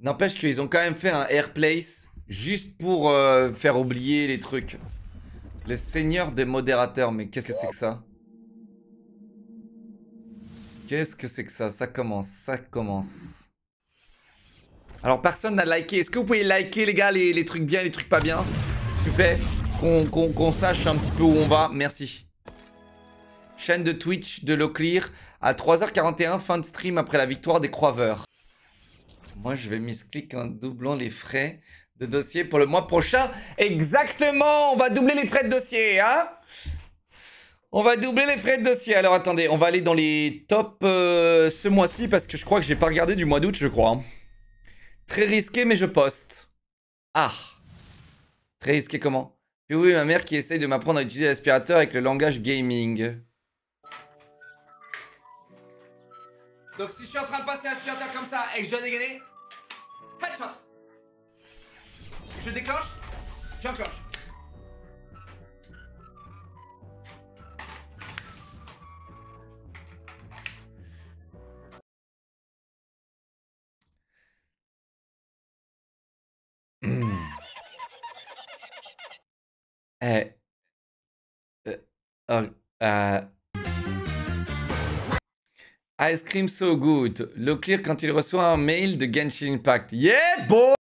N'empêche qu'ils ont quand même fait un airplace juste pour euh, faire oublier les trucs. Le seigneur des modérateurs, mais qu'est-ce que c'est que ça? Qu'est-ce que c'est que ça? Ça commence, ça commence. Alors personne n'a liké. Est-ce que vous pouvez liker les gars, les, trucs bien, les trucs pas bien? Super. Qu'on sache un petit peu où on va. Merci. Chaîne de Twitch de Loclear à 3h41, fin de stream après la victoire des Croiveurs. Moi, je vais misclick en doublant les frais de dossier pour le mois prochain. Exactement On va doubler les frais de dossier, hein On va doubler les frais de dossier. Alors, attendez, on va aller dans les tops euh, ce mois-ci parce que je crois que j'ai pas regardé du mois d'août, je crois. Hein. Très risqué, mais je poste. Ah Très risqué comment? Puis oui, ma mère qui essaye de m'apprendre à utiliser l'aspirateur avec le langage gaming. Donc si je suis en train de passer l'aspirateur comme ça et que je dois dégainer, headshot Je déclenche, j'enclenche. Eh. Euh, euh, euh, Ice cream so good. Leclerc quand il reçoit un mail de Genshin Impact. Yeah, boy!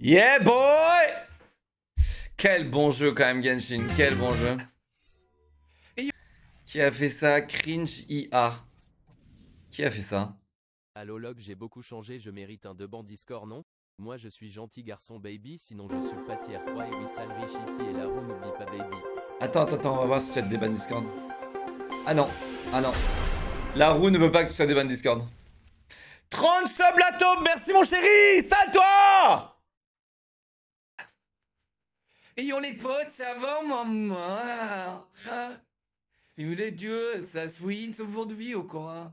Yeah, boy! Quel bon jeu quand même, Genshin. Quel bon jeu. Qui a fait ça? Cringe IA. Qui a fait ça? Allo log, j'ai beaucoup changé, je mérite un de Discord, non? Moi je suis gentil garçon baby, sinon je suis pas tiers 3 et Wissal riche ici et la roue n'oublie pas baby. Attends, attends, attends, on va voir si tu as des ban Discord. Ah non, ah non. La roue ne veut pas que tu sois des ban Discord. 30 subs la merci mon chéri Salut toi Ayons les potes, ça va maman? Et vous les dieux, ça se fouine ce jour de vie au coin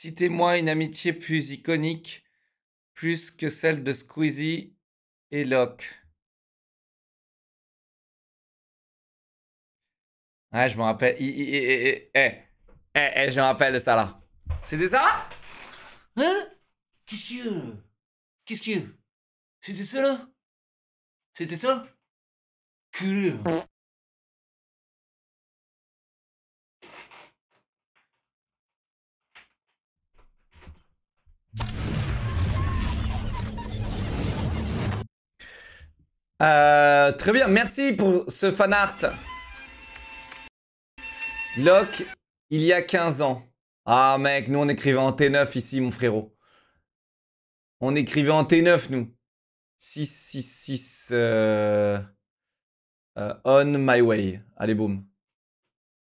Citez-moi une amitié plus iconique, plus que celle de Squeezie et Locke. Ouais, je me rappelle. Eh, eh, eh, je me rappelle de ça là. C'était ça? Hein? Qu'est-ce a? Qu'est-ce a? C'était ça là? C'était ça? Que Euh, très bien, merci pour ce fan art. Locke, il y a 15 ans. Ah mec, nous on écrivait en T9 ici, mon frérot. On écrivait en T9, nous. 666 euh, euh, On My Way. Allez, boum.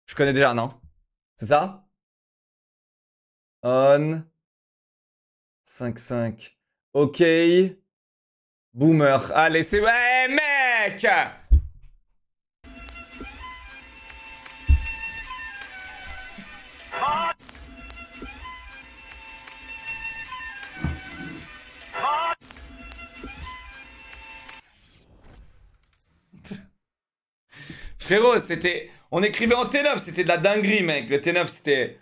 Je connais déjà, non? C'est ça? On 5-5. Ok. Boomer. Allez, c'est... Ouais, mec Frérot, c'était... On écrivait en T9, c'était de la dinguerie, mec. Le T9, c'était...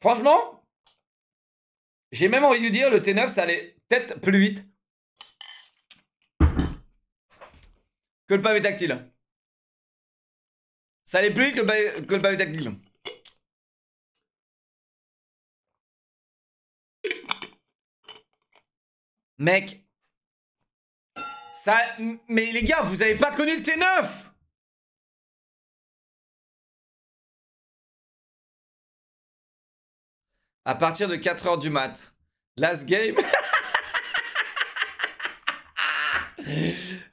Franchement, j'ai même envie de dire, le T9, ça allait peut-être plus vite. Que le tactile. Ça allait plus vite que le pavé, tactile. Mec. Ça... Mais les gars, vous avez pas connu le T9 À partir de 4h du mat. Last game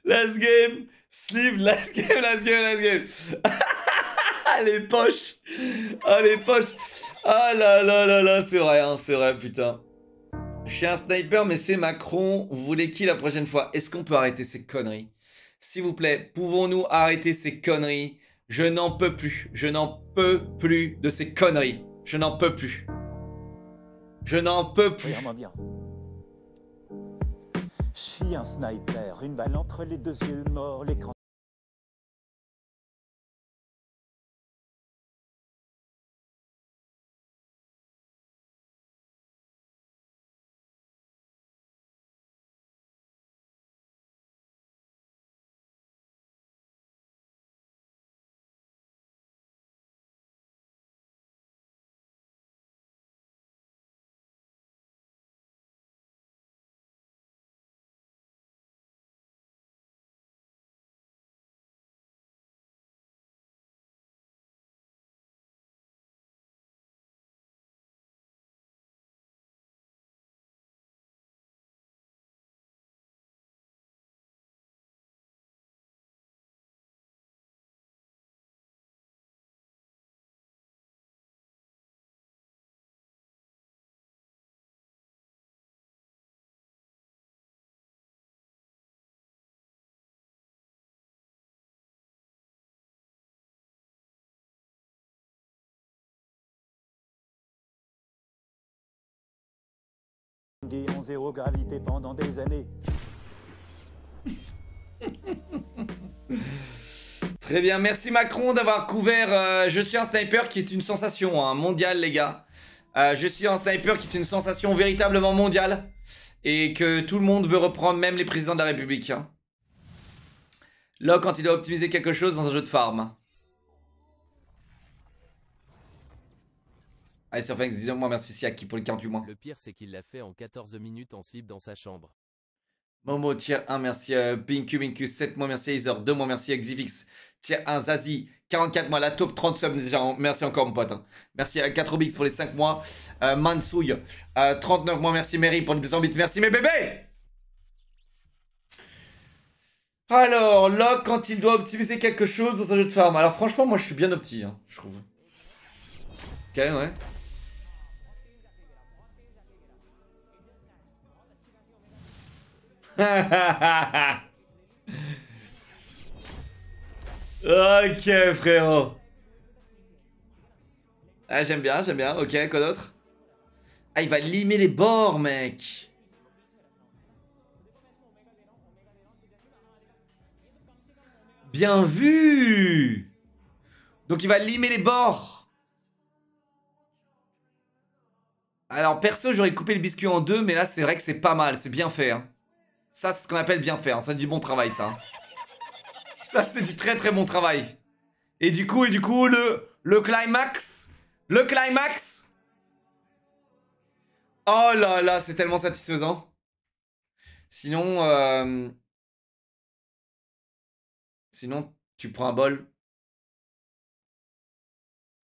Last game. Sleep. Last game, last game, last game. les poches. Ah, les poches. Ah là là là là, c'est vrai, hein, c'est vrai, putain. Je un sniper, mais c'est Macron. Vous voulez qui la prochaine fois? Est-ce qu'on peut arrêter ces conneries? S'il vous plaît, pouvons-nous arrêter ces conneries? Je n'en peux plus. Je n'en peux plus de ces conneries. Je n'en peux plus. Je n'en peux plus. Je suis un sniper, une balle entre les deux yeux morts, l'écran. Très bien, merci Macron d'avoir couvert euh, Je suis un sniper qui est une sensation hein, mondiale les gars. Euh, je suis un sniper qui est une sensation véritablement mondiale. Et que tout le monde veut reprendre, même les présidents de la République. Hein. Là, quand il doit optimiser quelque chose dans un jeu de farm. Allez, sur Fanx, disons-moi merci Siaki pour les 48 mois. Le pire, c'est qu'il l'a fait en 14 minutes en slip dans sa chambre. Momo, tier 1, merci euh, Pinku Pinku, 7 mois, merci Azer, 2 mois, merci Exifix, tier 1, Zazie, 44 mois, la top 30 subs déjà, merci encore mon pote. Hein. Merci à 4 Obix pour les 5 mois, euh, Mansouille, 39 euh, mois, merci Mary pour les 200 bits, merci mes bébés Alors, là, quand il doit optimiser quelque chose dans un jeu de farm, alors franchement, moi je suis bien opti, hein, je trouve. Ok, ouais. Ok, frérot. Ah, j'aime bien, j'aime bien. Ok, quoi d'autre? Ah, il va limer les bords, mec. Bien vu Donc il va limer les bords. Alors perso j'aurais coupé le biscuit en deux mais là c'est vrai que c'est pas mal, c'est bien fait. Hein. Ça, c'est ce qu'on appelle bien faire. Ça, c'est du bon travail, ça. Ça, c'est du très très bon travail. Et du coup, et du coup, le, le climax. Le climax. Oh là là, c'est tellement satisfaisant. Sinon, euh... sinon, tu prends un bol.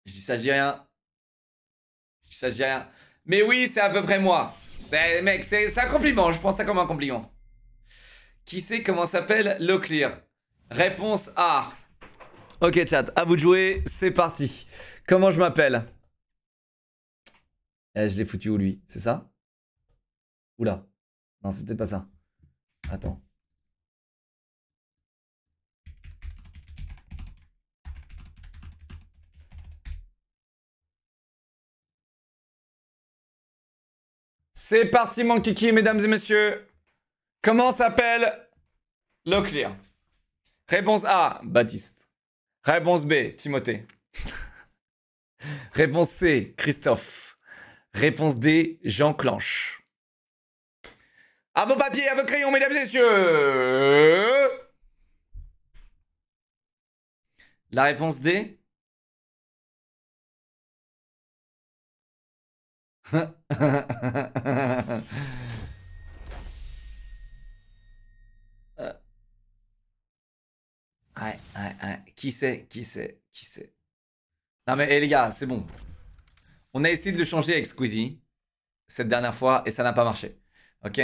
Je dis ça, je dis rien. Je dis ça, je dis rien. Mais oui, c'est à peu près moi. C'est, mec, c'est un compliment. Je prends ça comme un compliment. Qui sait comment s'appelle Clear? Réponse A. Ok chat, à vous de jouer, c'est parti. Comment je m'appelle? Eh, Je l'ai foutu où lui? C'est ça? Oula. Non, c'est peut-être pas ça. Attends. C'est parti mon kiki, mesdames et messieurs. Comment s'appelle Locklear Réponse A, Baptiste. Réponse B, Timothée. Réponse C, Christophe. Réponse D, Jean Clanche. À vos papiers, à vos crayons, mesdames et messieurs La réponse D Ouais, ouais, ouais. Qui sait Qui sait Qui sait Non mais eh, les gars, c'est bon. On a essayé de le changer avec Squeezie cette dernière fois et ça n'a pas marché. Ok?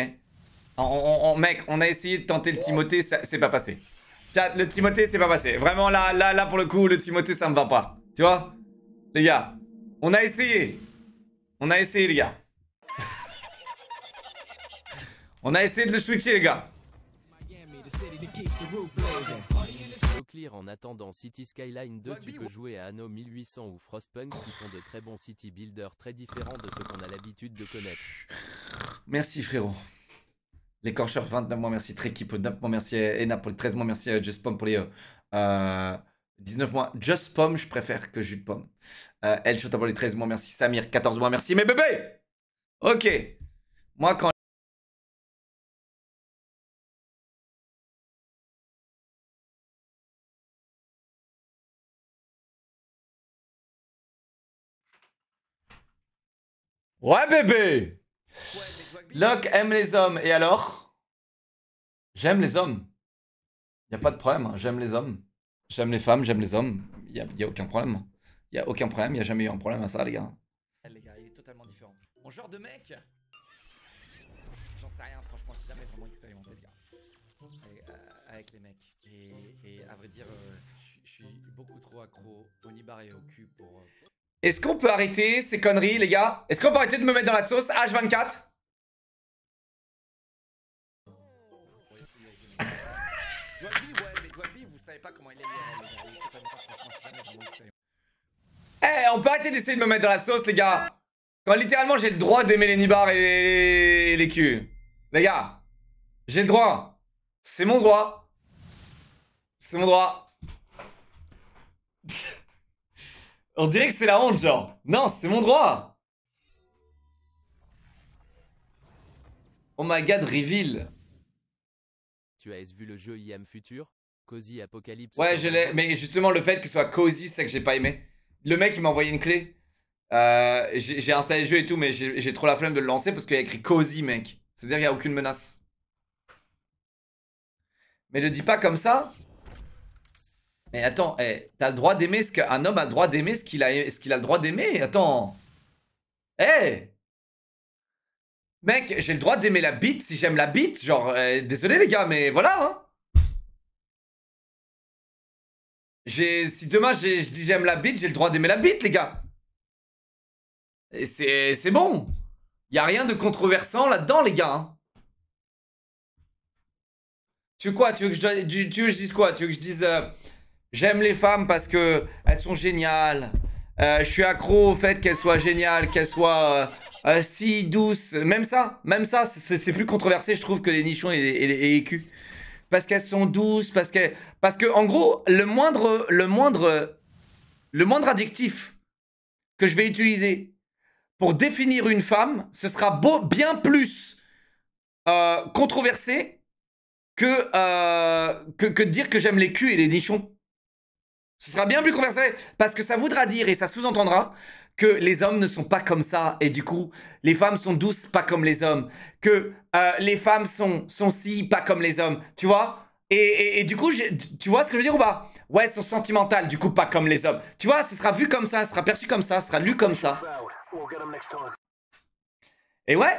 Mec, on a essayé de tenter le Timothée, c'est pas passé. Le Timothée, c'est pas passé. Vraiment, là, là, là, pour le coup, le Timothée, ça me va pas. Tu vois? Les gars, on a essayé. On a essayé, les gars. on a essayé de le switcher, les gars. Clear en attendant City Skyline 2, tu peux jouer à Anno 1800 ou Frostpunk qui sont de très bons city builders très différents de ceux qu'on a l'habitude de connaître. Merci, frérot. L'écorcheur, 29 mois, merci. Trekip, 9 mois, merci. Ena pour les 13 mois, merci. euh, Just Pomme pour les euh, euh, 19 mois. Just Pomme, je préfère que jus de pomme. Euh, El Chota pour les 13 mois, merci. Samir, 14 mois, merci. Mes bébés Ok. Moi, quand. Ouais, bébé Locke aime les hommes. Et alors? J'aime les hommes. Y a pas de problème. hein, J'aime les hommes. J'aime les femmes, j'aime les hommes. Y a, y a aucun problème. Y a aucun problème. Y a jamais eu un problème à ça, les gars. Les gars, il est totalement. Mon genre de mec J'en sais rien, franchement, j'ai jamais vraiment expérimenté, les gars. Avec, euh, avec les mecs. Et, à vrai dire, euh, je- suis beaucoup trop accro au nibar et au cul pour. Est-ce qu'on peut arrêter ces conneries, les gars? Est-ce qu'on peut arrêter de me mettre dans la sauce H24 Dwagby, ouais, mais Dwagby, vous savez pas comment il est IRL, les gars. Il est totalement pas, franchement, j'ai jamais vraiment expérimenté. Eh, on peut arrêter d'essayer de me mettre dans la sauce, les gars Quand littéralement j'ai le droit d'aimer les nibards et les, et les culs. Les gars, j'ai le droit. C'est mon droit. C'est mon droit. on dirait que c'est la honte, genre. Non, c'est mon droit. Oh my god, reveal. Tu as vu le jeu IM Future? Cozy Apocalypse Ouais, je l'ai. Mais justement, le fait que ce soit cozy, c'est que j'ai pas aimé. Le mec, il m'a envoyé une clé. Euh, j'ai installé le jeu et tout, mais j'ai j'ai trop la flemme de le lancer parce qu'il y a écrit cozy, mec. C'est-à-dire qu'il n'y a aucune menace. Mais le dis pas comme ça. Mais attends, eh, t'as le droit d'aimer ce qu'un homme a le droit d'aimer ce qu'il a, ce qu'il a le droit d'aimer. Attends. Eh Mec, j'ai le droit d'aimer la bite si j'aime la bite. Genre, euh, désolé les gars, mais voilà, hein. Si demain je dis j'aime la bite, j'ai le droit d'aimer la bite, les gars. Et c'est, bon. Y a rien de controversant là-dedans, les gars. hein. Tu veux quoi? Tu veux que je, tu, tu veux que je dise quoi? Tu veux que je dise euh, j'aime les femmes parce que elles sont géniales. Euh, je suis accro au fait qu'elles soient géniales, qu'elles soient euh, euh, si douces. Même ça, même ça, c'est plus controversé, je trouve, que les nichons et, les culs parce qu'elles sont douces, parce que, parce que, en gros, le moindre, le moindre, le moindre adjectif que je vais utiliser pour définir une femme, ce sera bien plus controversé que, que, que dire que j'aime les culs et les nichons. Ce sera bien plus controversé parce que ça voudra dire et ça sous-entendra que les hommes ne sont pas comme ça et du coup les femmes sont douces pas comme les hommes. Que euh, les femmes sont sont si pas comme les hommes tu vois? Et, et- et du coup tu vois ce que je veux dire ou pas? Ouais sont sentimentales du coup pas comme les hommes. Tu vois ce sera vu comme ça ce sera perçu comme ça ce sera lu comme ça. Et ouais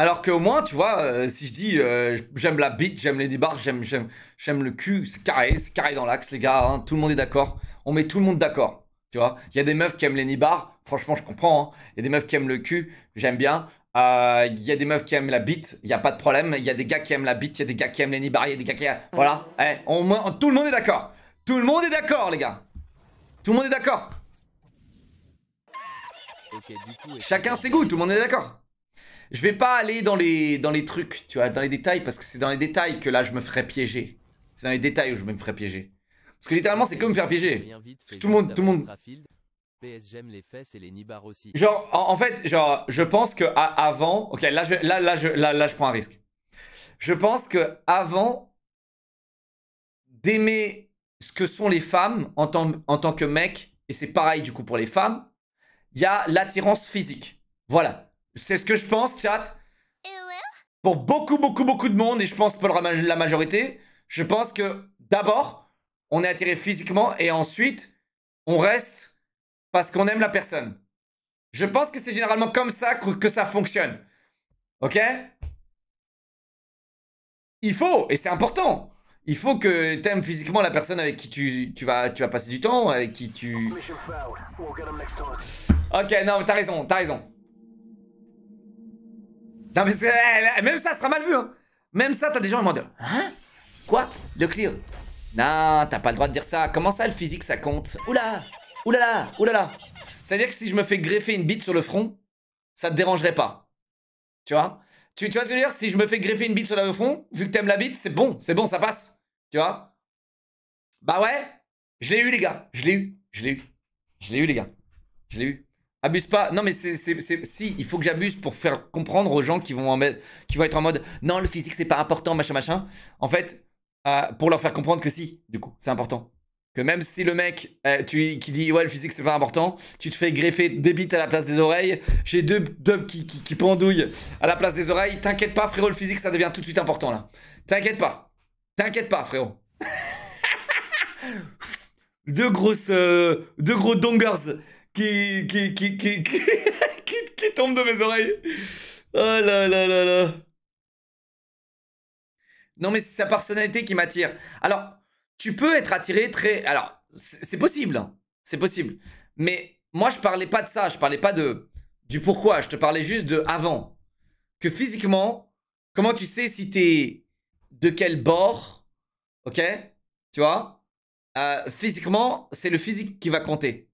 alors qu'au moins tu vois euh, si je dis euh, j'aime la bite j'aime les débars j'aime j'aime j'aime le cul c'est carré c'est carré dans l'axe les gars hein, tout le monde est d'accord. On met tout le monde d'accord tu vois. Il y a des meufs qui aiment les nibards franchement je comprends hein. il y a des meufs qui aiment le cul j'aime bien. Euh, il y a des meufs qui aiment la bite il y a pas de problème. Il y a des gars qui aiment la bite il y a des gars qui aiment les nibards il y a des gars qui voilà. Eh, on, on- tout le monde est d'accord. Tout le monde est d'accord les gars. Tout le monde est d'accord. Chacun ses goûts, tout le monde est d'accord. Je vais pas aller dans les, dans les trucs, tu vois, dans les détails, parce que c'est dans les détails que là je me ferais piéger. C'est dans les détails où je me ferais piéger. Parce que littéralement, c'est comme me faire piéger. Tout le monde- tout le monde- Strafield. PS j'aime les fesses et les nibards aussi. Genre, en, en fait, genre, je pense que à- avant, ok, là, je, là, là, je, là, là, je prends un risque. Je pense que avant d'aimer ce que sont les femmes en tant, en tant que mec, et c'est pareil du coup pour les femmes, il y a l'attirance physique. Voilà. C'est ce que je pense, chat. Pour beaucoup, beaucoup, beaucoup de monde, et je pense pour la ma- la majorité, je pense que d'abord, on est attiré physiquement, et ensuite, on reste parce qu'on aime la personne. Je pense que c'est généralement comme ça que, que ça fonctionne. Ok? Il faut, et c'est important. Il faut que t'aimes physiquement la personne avec qui tu, tu, vas, tu vas passer du temps, avec qui tu... Ok, non, t'as raison, t'as raison. Non, mais même ça sera mal vu, hein. Même ça, t'as des gens qui demandent Hein? Quoi? Le clear Non, t'as pas le droit de dire ça. Comment ça, le physique, ça compte? Oula Oulala Oulala C'est-à-dire que si je me fais greffer une bite sur le front, ça te dérangerait pas. Tu vois? Tu, tu vois ce que je veux dire? Si je me fais greffer une bite sur le front, vu que t'aimes la bite, c'est bon, c'est bon, ça passe. Tu vois? Bah ouais Je l'ai eu, les gars. Je l'ai eu. Je l'ai eu. Je l'ai eu, les gars. Je l'ai eu. Abuse pas. Non, mais c'est, si, il faut que j'abuse pour faire comprendre aux gens qui vont, en mettre- qui vont être en mode non, le physique c'est pas important, machin, machin. En fait, euh, pour leur faire comprendre que si, du coup, c'est important. Que même si le mec euh, tu, qui dit ouais, le physique c'est pas important, tu te fais greffer des bites à la place des oreilles, j'ai deux dubs qui, qui, qui pendouillent à la place des oreilles, t'inquiète pas, frérot, le physique ça devient tout de suite important là. T'inquiète pas. T'inquiète pas, frérot. deux grosses. euh, deux gros dongers qui. qui. qui. qui. qui, tombent de mes oreilles. Oh là là là là. Non, mais c'est sa personnalité qui m'attire. Alors, tu peux être attiré très. Alors, c'est c'est possible. hein. C'est possible. Mais moi, je parlais pas de ça. Je parlais pas de. Du pourquoi. Je te parlais juste de avant. Que physiquement, comment tu sais si t'es de quel bord. Ok? Tu vois? Euh, physiquement, c'est le physique qui va compter.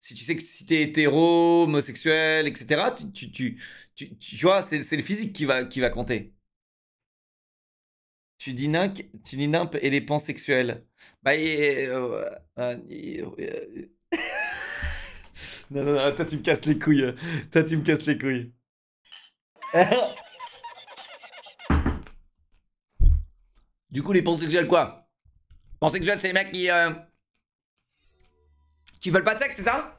Si tu sais que si t'es hétéro, homosexuel, etc., tu, tu, tu, tu, vois, c'est le physique qui va, qui va compter. Tu dis nimp, tu dis nimp et les pansexuels. Bah, et, euh, euh, euh, non, non, non, toi tu me casses les couilles. Toi tu me casses les couilles. du coup, les pansexuels, quoi? Pansexuels, c'est les mecs qui. euh, qui veulent pas de sexe, c'est ça?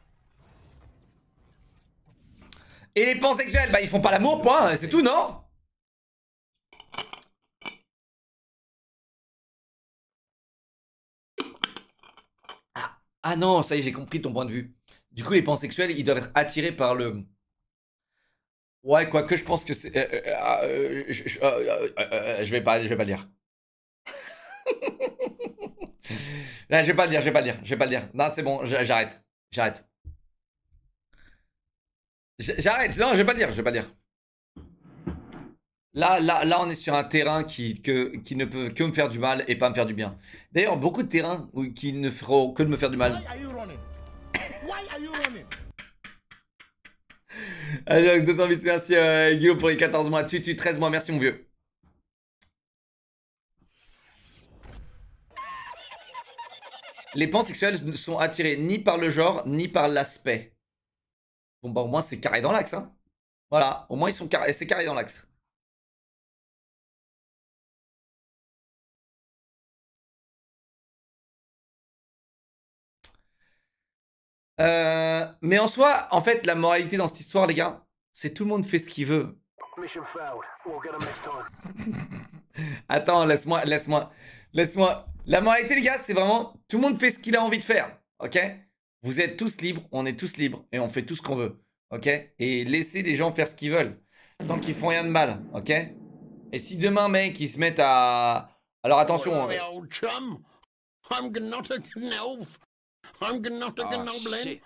Et les pansexuels, bah ils font pas l'amour, point, c'est tout, non? Ah, ah non, ça y est, j'ai compris ton point de vue. Du coup, les pansexuels, ils doivent être attirés par le. Ouais, quoique je pense que c'est. je, vais pas, je vais pas dire. Là, je vais pas le dire, je vais pas le dire, je vais pas le dire. Non, c'est bon, j'arrête. J'arrête. J'arrête, non, je vais pas dire, je vais pas dire. Là, là, là, on est sur un terrain qui, que, qui ne peut que me faire du mal et pas me faire du bien. D'ailleurs, beaucoup de terrains où- qui ne feront que de me faire du mal. Alox, 200 bits, merci euh, Guillaume pour les 14 mois. Tu, tu, 13 mois, merci mon vieux. Les pansexuels ne sont attirés ni par le genre, ni par l'aspect. Bon, bah, au moins, c'est carré dans l'axe, hein. Voilà, au moins, ils sont carrés, c'est carré dans l'axe. Euh, mais en soi, en fait, la moralité dans cette histoire, les gars, c'est tout le monde fait ce qu'il veut. Attends, laisse-moi, laisse-moi, laisse-moi. La moralité, les gars, c'est vraiment tout le monde fait ce qu'il a envie de faire, ok? Vous êtes tous libres, on est tous libres et on fait tout ce qu'on veut, ok? Et laissez les gens faire ce qu'ils veulent, tant qu'ils font rien de mal, ok? Et si demain, mec, ils se mettent à... Alors attention, old chum. I'm not a gnolf. I'm not a gnoblin. shit.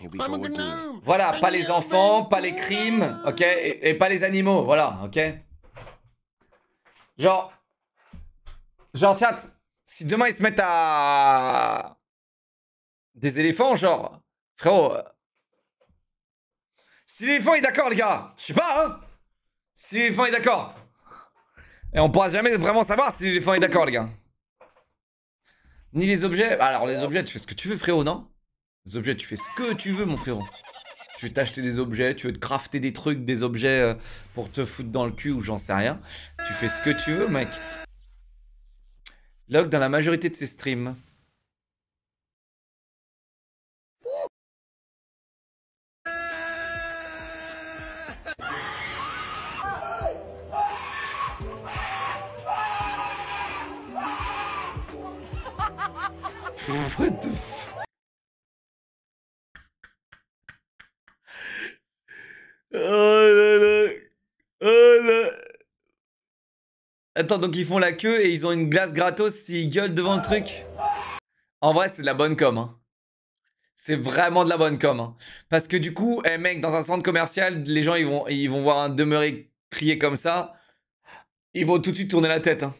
Here we I'm a go again. gnome. Voilà, pas les enfants, pas les crimes, ok? Et, et pas les animaux, voilà, ok? Genre... Genre, chat, si demain ils se mettent à... Des éléphants, genre... Frérot... euh, Si l'éléphant est d'accord, les gars, je sais pas, hein Si l'éléphant est d'accord. Et on pourra jamais vraiment savoir si l'éléphant est d'accord, les gars. Ni les objets... Alors, les objets, tu fais ce que tu veux, frérot, non? Les objets, tu fais ce que tu veux, mon frérot. Tu veux t'acheter des objets, tu veux te crafter des trucs, des objets euh, pour te foutre dans le cul ou j'en sais rien. Tu fais ce que tu veux, mec. Log dans la majorité de ses streams. Oh là là Oh là Attends, donc ils font la queue et ils ont une glace gratos s'ils gueulent devant le truc En vrai, c'est de la bonne com. Hein. C'est vraiment de la bonne com. hein. Parce que du coup, eh, mec, dans un centre commercial, les gens ils vont, ils vont voir un demeuré crier comme ça. Ils vont tout de suite tourner la tête. hein.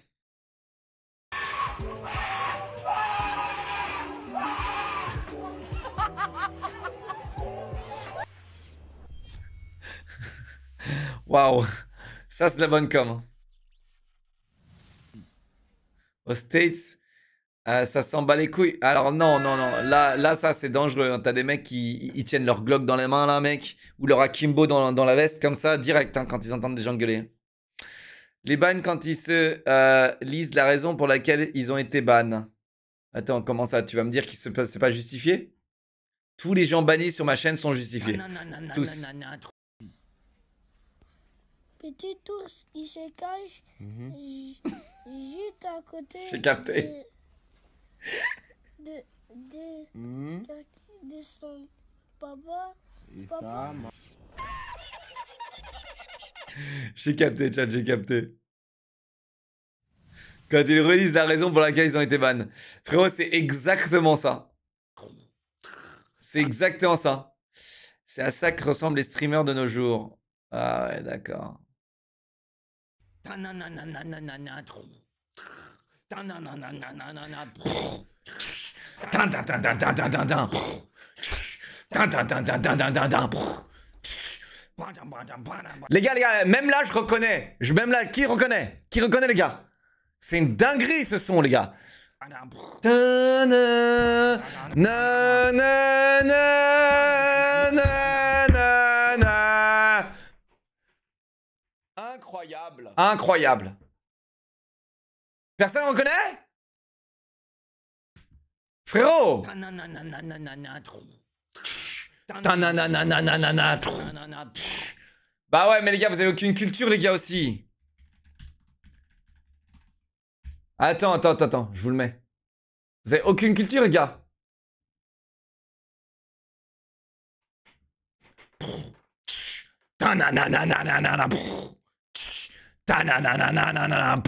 Waouh, ça c'est de la bonne com. hein. Aux States, euh, ça s'en bat les couilles. Alors non, non, non, là, là ça c'est dangereux. hein. T'as des mecs qui ils tiennent leur Glock dans les mains là, mec, ou leur akimbo dans, dans la veste comme ça, direct, hein, quand ils entendent des gens gueuler. Les bans quand ils se euh, lisent la raison pour laquelle ils ont été ban. Attends, comment ça Tu vas me dire que c'est pas justifié? Tous les gens bannis sur ma chaîne sont justifiés. Tous. Petit ours, il se cache ju- juste à côté J'ai capté. de, de, de, de son papa. papa. J'ai capté, chat, j'ai capté. Quand ils relisent la raison pour laquelle ils ont été ban. Frérot, c'est exactement ça. C'est exactement ça. C'est à ça que ressemblent les streamers de nos jours. Ah ouais, d'accord. Les gars, les gars, même là, je reconnais. Je, même là, qui reconnaît? Qui reconnaît, les gars? C'est une dinguerie, ce son, les gars. Incroyable. Personne reconnaît? Frérot. Bah ouais, mais les gars, vous avez aucune culture, les gars, aussi. Attends, attends, attends, je vous le mets. Vous avez aucune culture, les gars. Ta-na-na-na-na-na-na.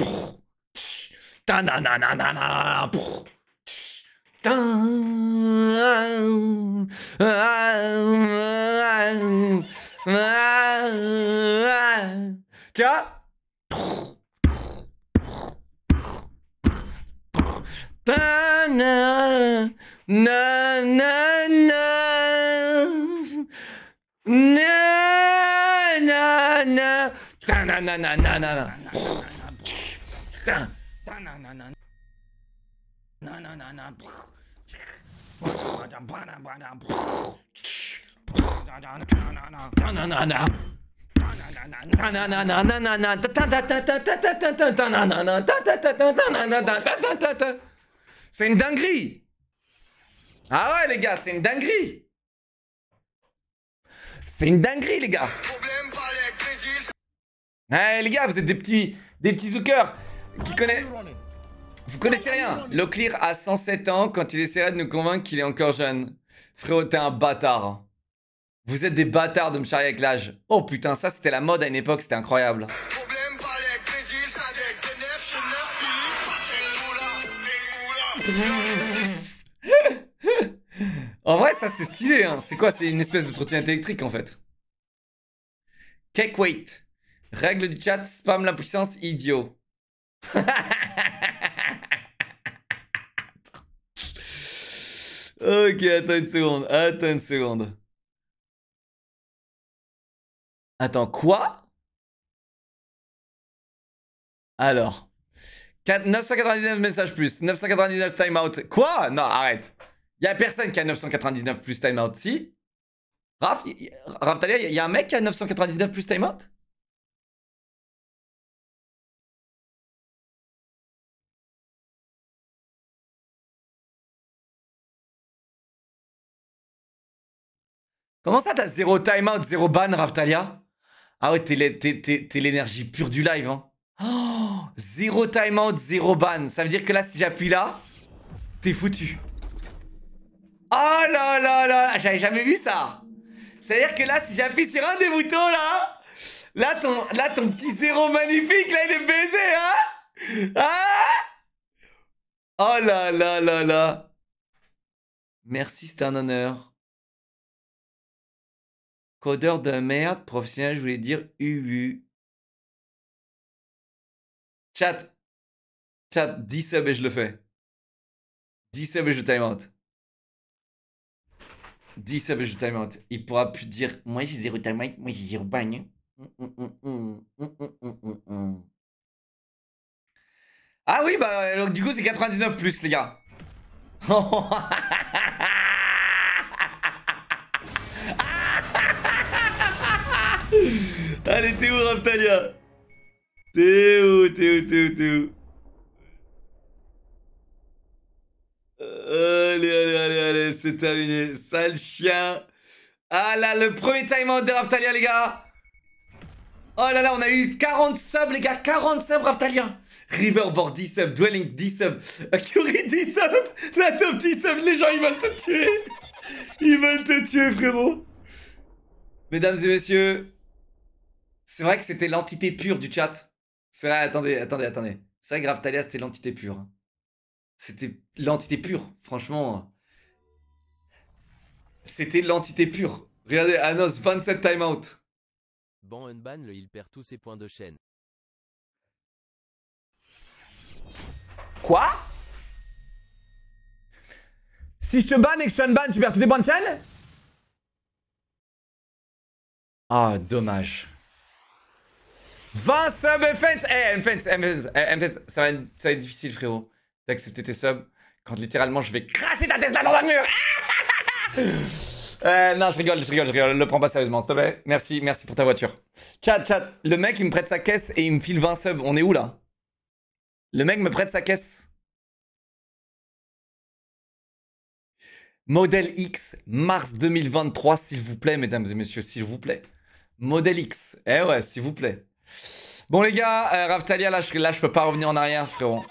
Ta-na-na-na-na-na-na. Tu vois Ta na na na na na na na ta na na na na na na ta C'est une dinguerie. Ah ouais les gars, c'est une dinguerie. C'est une dinguerie les gars. Eh les gars, vous êtes des petits des petits zookers qui connaissent vous connaissez rien Loclear a 107 ans quand il essaierait de nous convaincre qu'il est encore jeune. Frérot, t'es un bâtard. Vous êtes des bâtards de me charrier avec l'âge. Oh putain, ça c'était la mode à une époque, c'était incroyable. En vrai, ça c'est stylé. Hein. C'est quoi? C'est une espèce de trottinette électrique en fait. Cake weight. Règle du chat, spam la puissance, idiot. ok, attends une seconde. Attends une seconde. Attends, quoi? Alors. 4 999 messages plus. 999 timeout. Quoi? Non, arrête. Y a personne qui a 999 plus timeout, si? Raph, Raph Talia, y, y a un mec qui a 999 plus timeout Comment ça, t'as zéro timeout, zéro ban, Raftalia Ah ouais, t'es l'é- t'es- t'es- t'es l'énergie pure du live, hein. Oh, zéro timeout, zéro ban. Ça veut dire que là, si j'appuie là, t'es foutu. Oh là là là, j'avais jamais vu ça. C'est-à-dire que là, si j'appuie sur un des boutons là, là ton, là, ton petit zéro magnifique, là, il est baisé, hein Ah Oh là là là là. Merci, c'est un honneur. Codeur de merde, professionnel, je voulais dire UU. Chat. Chat, 10 subs et je le fais. 10 subs et je time out. 10 subs et je time out. Il pourra plus dire Moi j'ai zéro time out, moi j'ai zéro bagne. Ah oui, bah du coup c'est 99 plus les gars. Allez, t'es où Raptalia T'es où, t'es où, t'es où, t'es où? Allez, allez, allez, allez, c'est terminé. Sale chien. Ah là, le premier time out de Raftalia, les gars. Oh là là, on a eu 40 subs, les gars. 40 subs, Raftalia. Riverboard 10 subs, Dwelling 10 subs, Akuri 10 subs, la top 10 subs, les gens ils veulent te tuer. Ils veulent te tuer, frérot. Mesdames et messieurs, c'est vrai que c'était l'entité pure du chat. C'est vrai, attendez, attendez, attendez. C'est vrai que Raftalia c'était l'entité pure. C'était l'entité pure, franchement. C'était l'entité pure. Regardez, Anos, 27 timeout. Ban unban le il perd tous ses points de chaîne. Quoi? Si je te banne et que je te unban, tu perds tous tes points de chaîne? Ah, dommage. 20 subs Fence Eh, Fence, Fence, ça va, être, ça va être difficile, frérot, d'accepter tes subs quand littéralement je vais cracher ta Tesla dans un mur Euh, non, je rigole, je rigole, je rigole. Le prends pas sérieusement, s'il te plaît. Merci, merci pour ta voiture. Chat, chat. Le mec, il me prête sa caisse et il me file 20 subs. On est où là? Le mec me prête sa caisse. Modèle X, mars 2023, s'il vous plaît, mesdames et messieurs, s'il vous plaît. Modèle X. Eh ouais, s'il vous plaît. Bon, les gars, euh, Raftalia, là je, là, je peux pas revenir en arrière, frérot.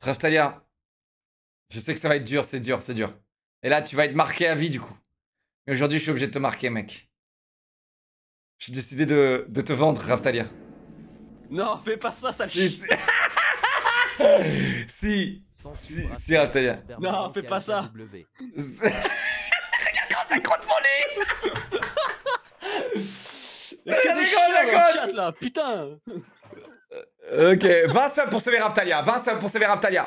Raftalia, je sais que ça va être dur, c'est dur, c'est dur. Et là, tu vas être marqué à vie, du coup. Mais aujourd'hui, je suis obligé de te marquer, mec. J'ai décidé de, de te vendre, Raftalia. Non, fais pas ça, ça Si, si. si, Si- si. Permanent Non, fais pas ça. Comment ça compte pour lui c'est chat, là Putain Ok, 20 subs pour sauver Raftalia, 20 subs pour sauver Raftalia.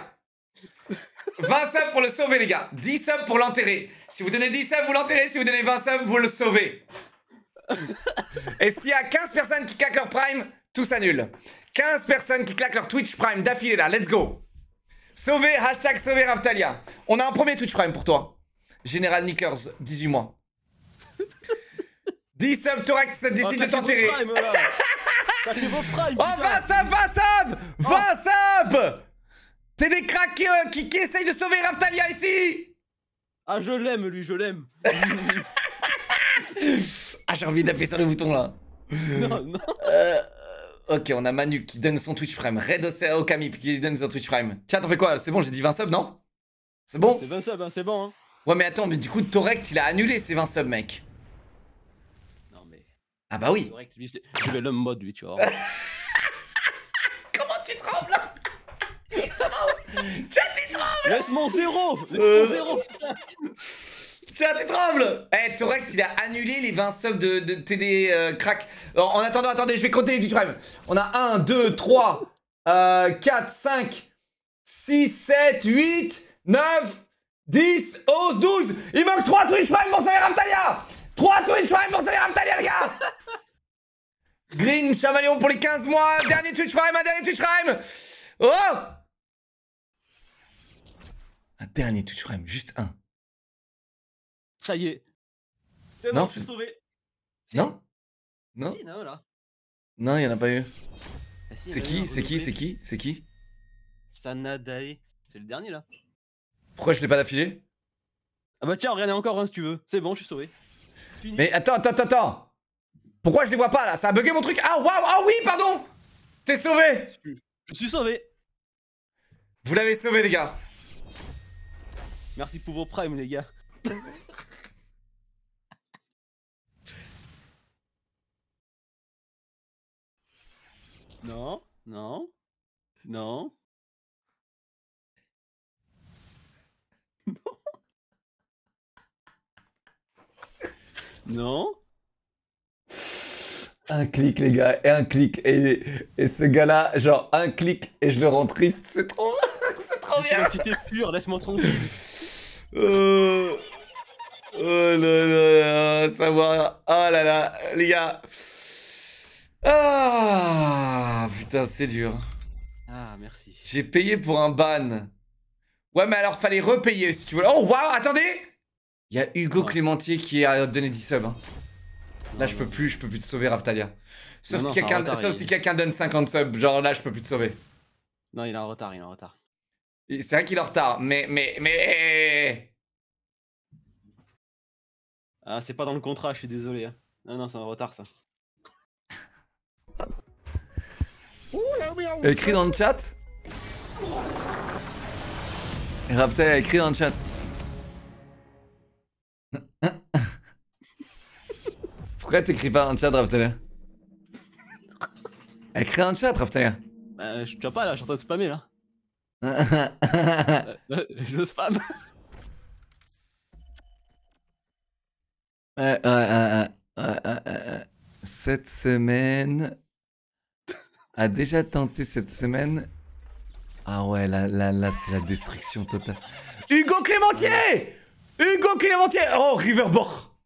20 subs pour le sauver, les gars. 10 subs pour l'enterrer. Si vous donnez 10 subs, vous l'enterrez. Si vous donnez 20 subs, vous le sauvez. Et s'il y a 15 personnes qui claquent leur prime, tout s'annule. 15 personnes qui claquent leur Twitch prime d'affilée là, let's go. Sauver, hashtag sauver Raftalia. On a un premier Twitch prime pour toi. Général Nickers, 18 mois. 10 subs, Thorax, ça décide Oh, de t'enterrer. Oh. 20 subs, 20 subs 20 subs T'es des cracks euh, qui, qui essayent de sauver Raftalia ici Ah, je l'aime, lui, je l'aime. Ah, j'ai envie d'appuyer sur le bouton là. non, non. Euh, ok, on a Manu qui donne son Twitch Prime. Red Océa Okami qui donne son Twitch Prime. Tiens, t'en fais quoi? C'est bon, j'ai dit 20 subs, non? C'est bon? C'est 20 subs, hein, c'est bon, hein. Ouais, mais attends, mais du coup, Torect, il a annulé ses 20 subs, mec. Non, mais. Ah bah oui. Correct, lui, c'est- l'homme mode, lui, tu vois. Comment tu trembles Il tremble Chat, il tremble Laisse mon zéro Laisse Euh. mon zéro Chat, il tremble Eh, Torect, il a annulé les 20 subs de, de TD euh, crack. Alors, en attendant, attendez, je vais compter les Twitch Prime. On a 1, 2, 3, euh, 4, 5, 6, 7, 8, 9, 10, 11, 12. Il manque 3 Twitch Prime pour sauver Ramtalia 3 Twitch Prime pour sauver Ramtalia, les gars Green Chameleon pour les 15 mois. Dernier Twitch Prime, un dernier Twitch Prime Oh Un dernier Twitch Prime, juste un. Ça y est. C'est Non, bon, je suis sauvé. Non Non Si, non, là. Non, il y en a pas eu. Ah, si, C'est qui C'est qui. C'est qui C'est qui? Sanadae. C'est le dernier, là. Pourquoi je l'ai pas d'affilée? Ah bah tiens, regardez encore un si tu veux. C'est bon, je suis sauvé. Fini. Mais attends, attends, attends, attends Pourquoi je les vois pas là? Ça a bugué mon truc Ah waouh Ah oui, pardon T'es sauvé Je suis sauvé. Vous l'avez sauvé les gars Merci pour vos primes, les gars. Non, non, non. Non? Un clic, les gars, et un clic. Et, et ce gars-là, genre, un clic, et je le rends triste. C'est trop, c'est trop bien. petite pure, laisse-moi tranquille. Euh, Oh là là là, savoir. Oh là là, les gars. Ah, putain, c'est dur. Ah, merci. J'ai payé pour un ban. Ouais, mais alors fallait repayer si tu veux. Oh, waouh, attendez Il y a Hugo. Clémentier qui a donné 10 subs. hein. Là, Non, je peux plus, je peux plus te sauver, Raftalia. Sauf Non, si quelqu'un il- si quelqu'un donne 50 subs. Genre là, je peux plus te sauver. Non, il est en retard, il est en retard. Et C'est vrai qu'il est en retard, mais, mais, mais. Ah, c'est pas dans le contrat, je suis désolé. hein. Non, non, c'est en retard ça. Écrit dans le chat Raptalia a écrit dans le chat. Pourquoi t'écris pas dans le chat, Raptalia Écris dans le chat, Raptalia. Bah, je vois pas là, je suis en train de spammer là. Euh, je spam. Ouais, ouais, ouais, ouais. Cette semaine a déjà tenté cette semaine. Ah ouais, là, là, là, c'est la destruction totale. Hugo Clémentier Hugo Clémentier Oh, Riverbord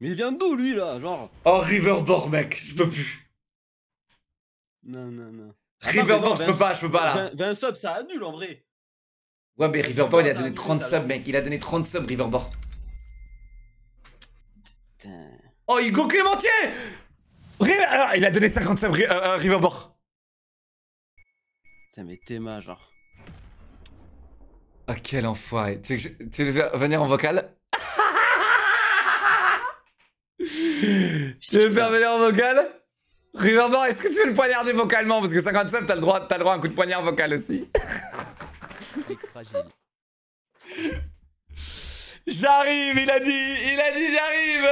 Mais il vient d'où lui là Genre? Oh, Riverbord, mec, je peux plus. Non, non, non. Riverbord, je peux pas, je peux pas là. 20, 20 subs, ça annule en vrai. Ouais, mais Riverbord, il a donné annule, 30 alors. subs, mec. Il a donné 30 subs, Riverbord. Putain. Oh, Hugo Clémentier River- ah, Il a donné 50 subs, euh, euh. Putain, mais Théma, genre. Ah, quel enfoiré. Tu veux, que je- tu veux faire venir en vocal? Tu veux le faire venir en vocal? Riverbord, est-ce que tu veux le poignarder vocalement? Parce que 57, t'as le droit, t'as le droit à un coup de poignard vocal aussi. J'arrive, il a dit, il a dit j'arrive.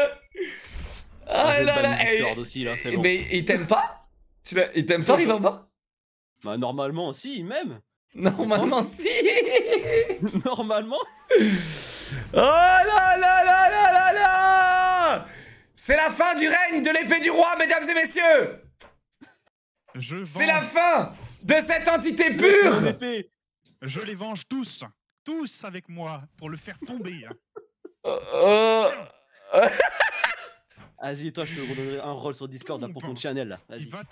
Ah là là, eh, aussi là, bon. mais il t'aime pas? Tu Il t'aime pas, Riverbord Bah, normalement, si, m'aime. Normalement, si. normalement. Oh là là là là là là C'est la fin du règne de l'épée du roi, mesdames et messieurs Je C'est la fin de cette entité pure. Je les venge tous, tous avec moi, pour le faire tomber. hein. Euh, Vas-y, toi, je te redonnerai un rôle sur Discord là, pour ton channel là. Il Vas-y. va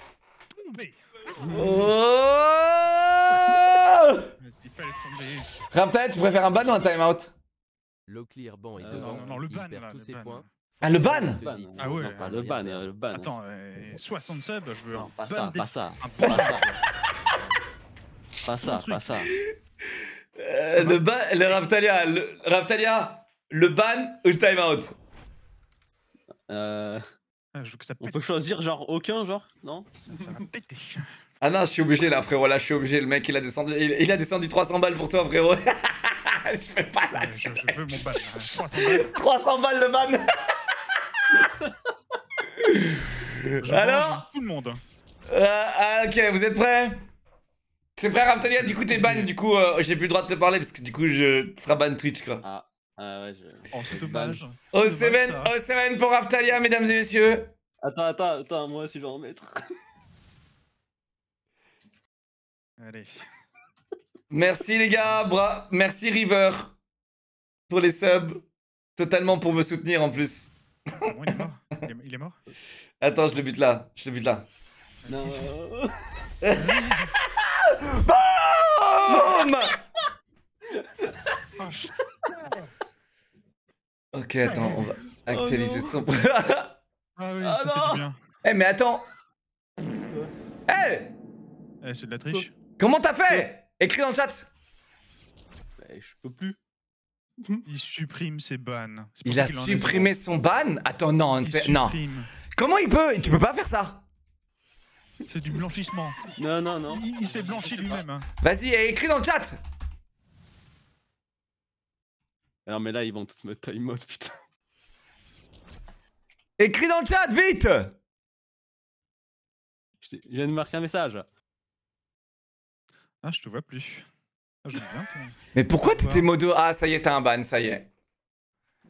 tomber. Oh. Raphaël, tu préfères un ban ou un timeout? Low clear ban est Euh, devant. non, non, le il ban, perd là, tous le ses ban. points. Ah, le ban Ah ouais, non, Pas le ban, perdre. euh, le ban. Attends, euh, 60 subs, je veux Non, un pas ban ça, des- pas ça. un Pas ça. Pas ça, pas ça. Euh, Le ban, le Raptalia, le Raptalia, le ban ou le timeout? Euh, Ah, Je veux que ça on pète, peut choisir genre aucun, genre Non? Ça, ça va péter. Ah non, je suis obligé là, frérot, là, je suis obligé. Le mec, il a descendu, il, il a descendu 300 balles pour toi, frérot. je fais pas là. Euh, je, je veux mon ban. hein. 300 balles. 300 balles le ban Je Alors Tout le monde. Euh, ah, ok, vous êtes prêts? C'est prêt, Raptalia? Du coup, t'es ban, du coup, euh, j'ai plus le droit de te parler parce que du coup, je... tu seras ban Twitch, quoi. Ah, ah ouais, je. Oh, c'est je dommage. Oh, dommage, 7, ça. oh, 7 pour Raptalia, mesdames et messieurs. Attends, attends, attends, moi aussi je vais en mettre. Allez. Merci les gars, bra... merci River pour les subs. Totalement pour me soutenir en plus. Bon, il est mort. Il est, mort Attends, je le bute là, je le bute là. Non. Boum Ah, ch- Ok, attends, on va actualiser non. son... Ah oui, Ah ça non fait du bien. Eh mais attends Eh Eh, c'est de la triche. Comment t'as fait? Écris dans le chat Bah, je peux plus. Il supprime ses bans. Il a supprimé son ban? Attends, non, non. Comment il peut? Tu peux pas faire ça C'est du blanchissement. Non, non, non. Il, il s'est blanchi lui-même. hein. Vas-y, eh, écris dans le chat Non, mais là, ils vont tous me time out, putain. Écris dans le chat, vite je viens de marquer un message. Ah, je te vois plus. Ah, je bien, toi. Mais pourquoi t'étais modo? Ah, ça y est, t'as un ban, ça y est.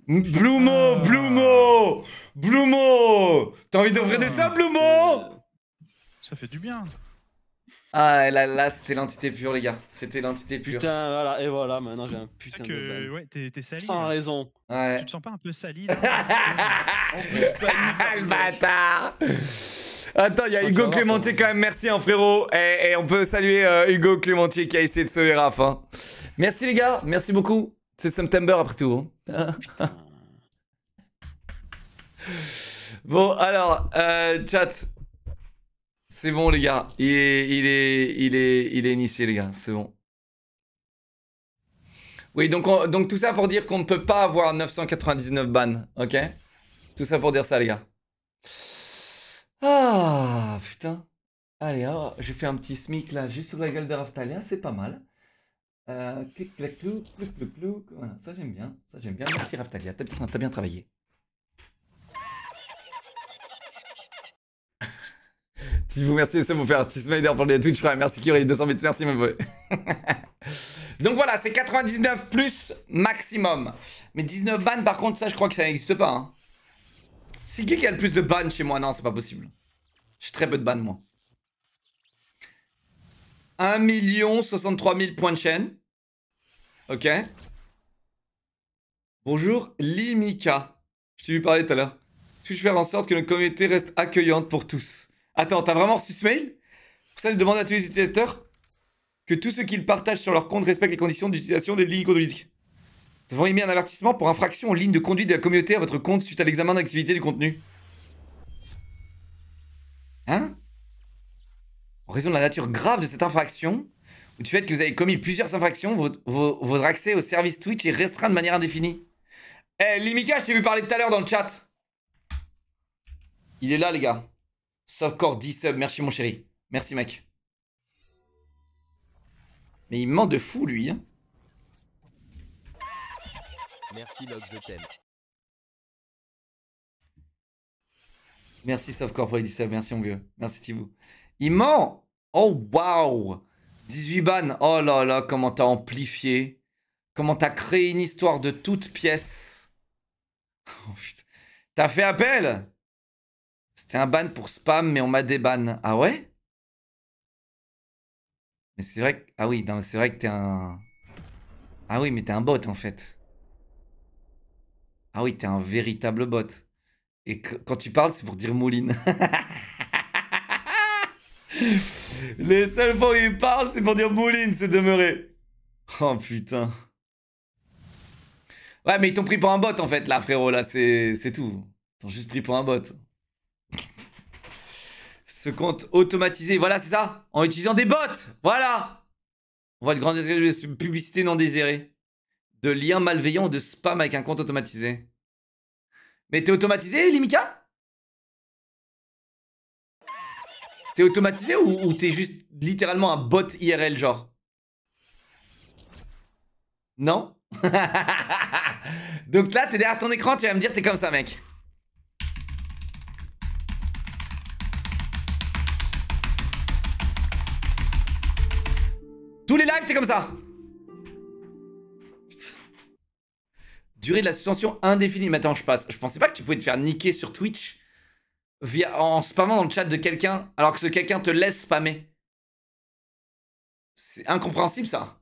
Blumo, Blumo, Blumo T'as envie d'ouvrir des subs, Blumo Ça fait du bien. Ah, là, là, c'était l'entité pure, les gars. C'était l'entité pure. Putain, voilà, et voilà, maintenant j'ai un putain que, de ban. ouais, t'es t'es sali. Sans là. raison. Ouais. Tu te sens pas un peu sali là le bâtard Attends, il y a Hugo Clémentier quand même, merci hein, frérot. Et, et on peut saluer euh, Hugo Clémentier qui a essayé de sauver Raph. hein. Merci les gars, merci beaucoup. C'est September après tout. hein. Bon, alors, euh, chat. C'est bon les gars, il est, il est, il est, il est initié les gars, c'est bon. Oui, donc, on- donc tout ça pour dire qu'on ne peut pas avoir 999 bans, ok? Tout ça pour dire ça les gars. Ah, putain. Allez, oh, j'ai fait un petit smic là, juste sur la gueule de Raftalia, c'est pas mal. Euh, clic, clac, clou, clou, clou, clou. Voilà, ça j'aime bien, ça j'aime bien. Merci Raftalia, t'as bien, travaillé. vous merci de vous faire un petit smiler pour les Twitch frère. Merci Kyrie, 200 bits, merci mon boy. Donc voilà, c'est 99 plus maximum. Mais 19 bans par contre, ça je crois que ça n'existe pas. Hein. C'est qui qui a le plus de bans chez moi Non, c'est pas possible. J'ai très peu de bans moi. 1 million 63 000 points de chaîne. Ok. Bonjour Limika. Je t'ai vu parler tout à l'heure. Puis-je faire en sorte que notre communauté reste accueillante pour tous? Attends, t'as vraiment reçu ce mail? Pour ça, je demande à tous les utilisateurs que tous ceux qui le partagent sur leur compte respectent les conditions d'utilisation des lignes conduites. Nous avons émis un avertissement pour infraction aux lignes de conduite de la communauté à votre compte suite à l'examen d'activité du contenu. Hein? En raison de la nature grave de cette infraction, ou du fait que vous avez commis plusieurs infractions, votre, vo- votre accès au service Twitch est restreint de manière indéfinie. Eh, Limika, je t'ai vu parler tout à l'heure dans le chat. Il est là, les gars. Softcore 10 sub, merci mon chéri. Merci, mec. Mais il ment de fou, lui. Hein. Merci Log. Merci Softcore pour les 10 subs, merci mon vieux. Merci Thibaut. Il ment Oh, waouh 18 ban. Oh là là, comment t'as amplifié. Comment t'as créé une histoire de toute pièce. Oh. T'as fait appel C'était un ban pour spam, mais on m'a déban. Ah ouais? Mais c'est vrai que... Ah oui, c'est vrai que t'es un... Ah oui, mais t'es un bot en fait. Ah oui, t'es un véritable bot. Et quand tu parles, c'est pour dire mouline. Les seules fois où il parle, c'est pour dire mouline, c'est demeuré. Oh putain. Ouais, mais ils t'ont pris pour un bot en fait, là, frérot, là, c'est c'est tout. Ils t'ont juste pris pour un bot. Ce compte automatisé, voilà, c'est ça. En utilisant des bots, voilà. On voit de grandes publicités non désirées. De liens malveillants ou de spam avec un compte automatisé. Mais t'es automatisé, Limika? T'es automatisé ou, ou t'es juste littéralement un bot IRL, genre? Non? Donc là, t'es derrière ton écran, tu vas me dire t'es comme ça, mec. Tous les lives, t'es comme ça. Durée de la suspension indéfinie. Mais attends, je passe. Je pensais pas que tu pouvais te faire niquer sur Twitch via, en spammant dans le chat de quelqu'un alors que ce quelqu'un te laisse spammer. C'est incompréhensible ça.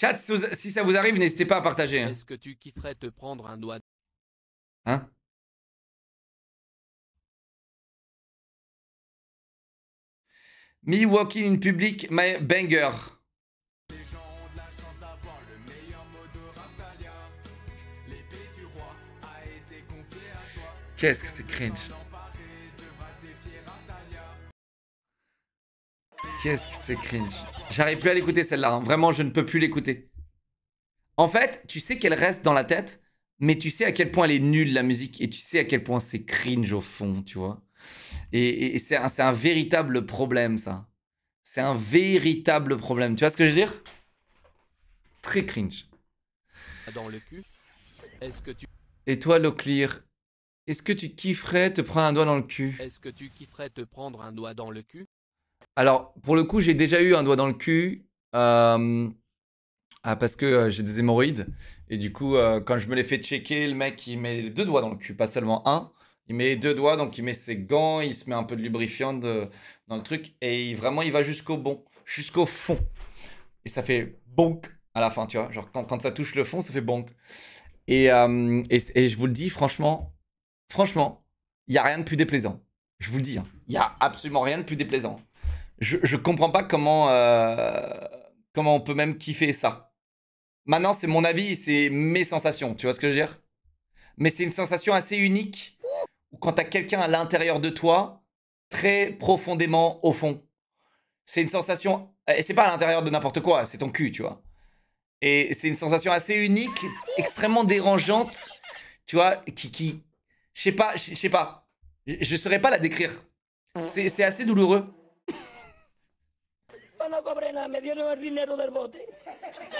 Chat, si ça vous arrive, n'hésitez pas à partager. hein. Est-ce que tu kifferais te prendre un doigt? Hein? Me walking in public, my banger. Qu'est-ce que c'est cringe? Qu'est-ce que c'est cringe? J'arrive plus à l'écouter celle-là, hein. vraiment je ne peux plus l'écouter. En fait, tu sais qu'elle reste dans la tête, mais tu sais à quel point elle est nulle la musique et tu sais à quel point c'est cringe au fond, tu vois. Et, et- et c'est un, véritable problème ça. C'est un véritable problème. Tu vois ce que je veux dire? Très cringe. dans le cul Est-ce que tu Et toi, Loclear Est-ce que tu kifferais te prendre un doigt dans le cul? Est-ce que tu kifferais te prendre un doigt dans le cul? Alors, pour le coup, j'ai déjà eu un doigt dans le cul. euh, ah, parce que euh, j'ai des hémorroïdes. Et du coup, euh, quand je me les fais checker, le mec, il met les deux doigts dans le cul, pas seulement un. Il met les deux doigts, donc il met ses gants, il se met un peu de lubrifiant de- dans le truc. Et il- vraiment, il va jusqu'au bon, jusqu'au fond. Et ça fait bonk à la fin, tu vois. Genre, quand, quand ça touche le fond, ça fait bonk. Et, et, et je vous le dis, franchement, franchement, il n'y a rien de plus déplaisant. Je vous le dis, hein. il n'y a absolument rien de plus déplaisant. Je, je comprends pas comment, euh, comment on peut même kiffer ça. Maintenant, c'est mon avis, c'est mes sensations, tu vois ce que je veux dire? Mais c'est une sensation assez unique quand tu as quelqu'un à l'intérieur de toi, très profondément au fond. C'est une sensation, et c'est pas à l'intérieur de n'importe quoi, c'est ton cul, tu vois. Et c'est une sensation assez unique, extrêmement dérangeante, tu vois, qui, qui je sais pas, je sais pas, je saurais pas la décrire. C'est assez douloureux.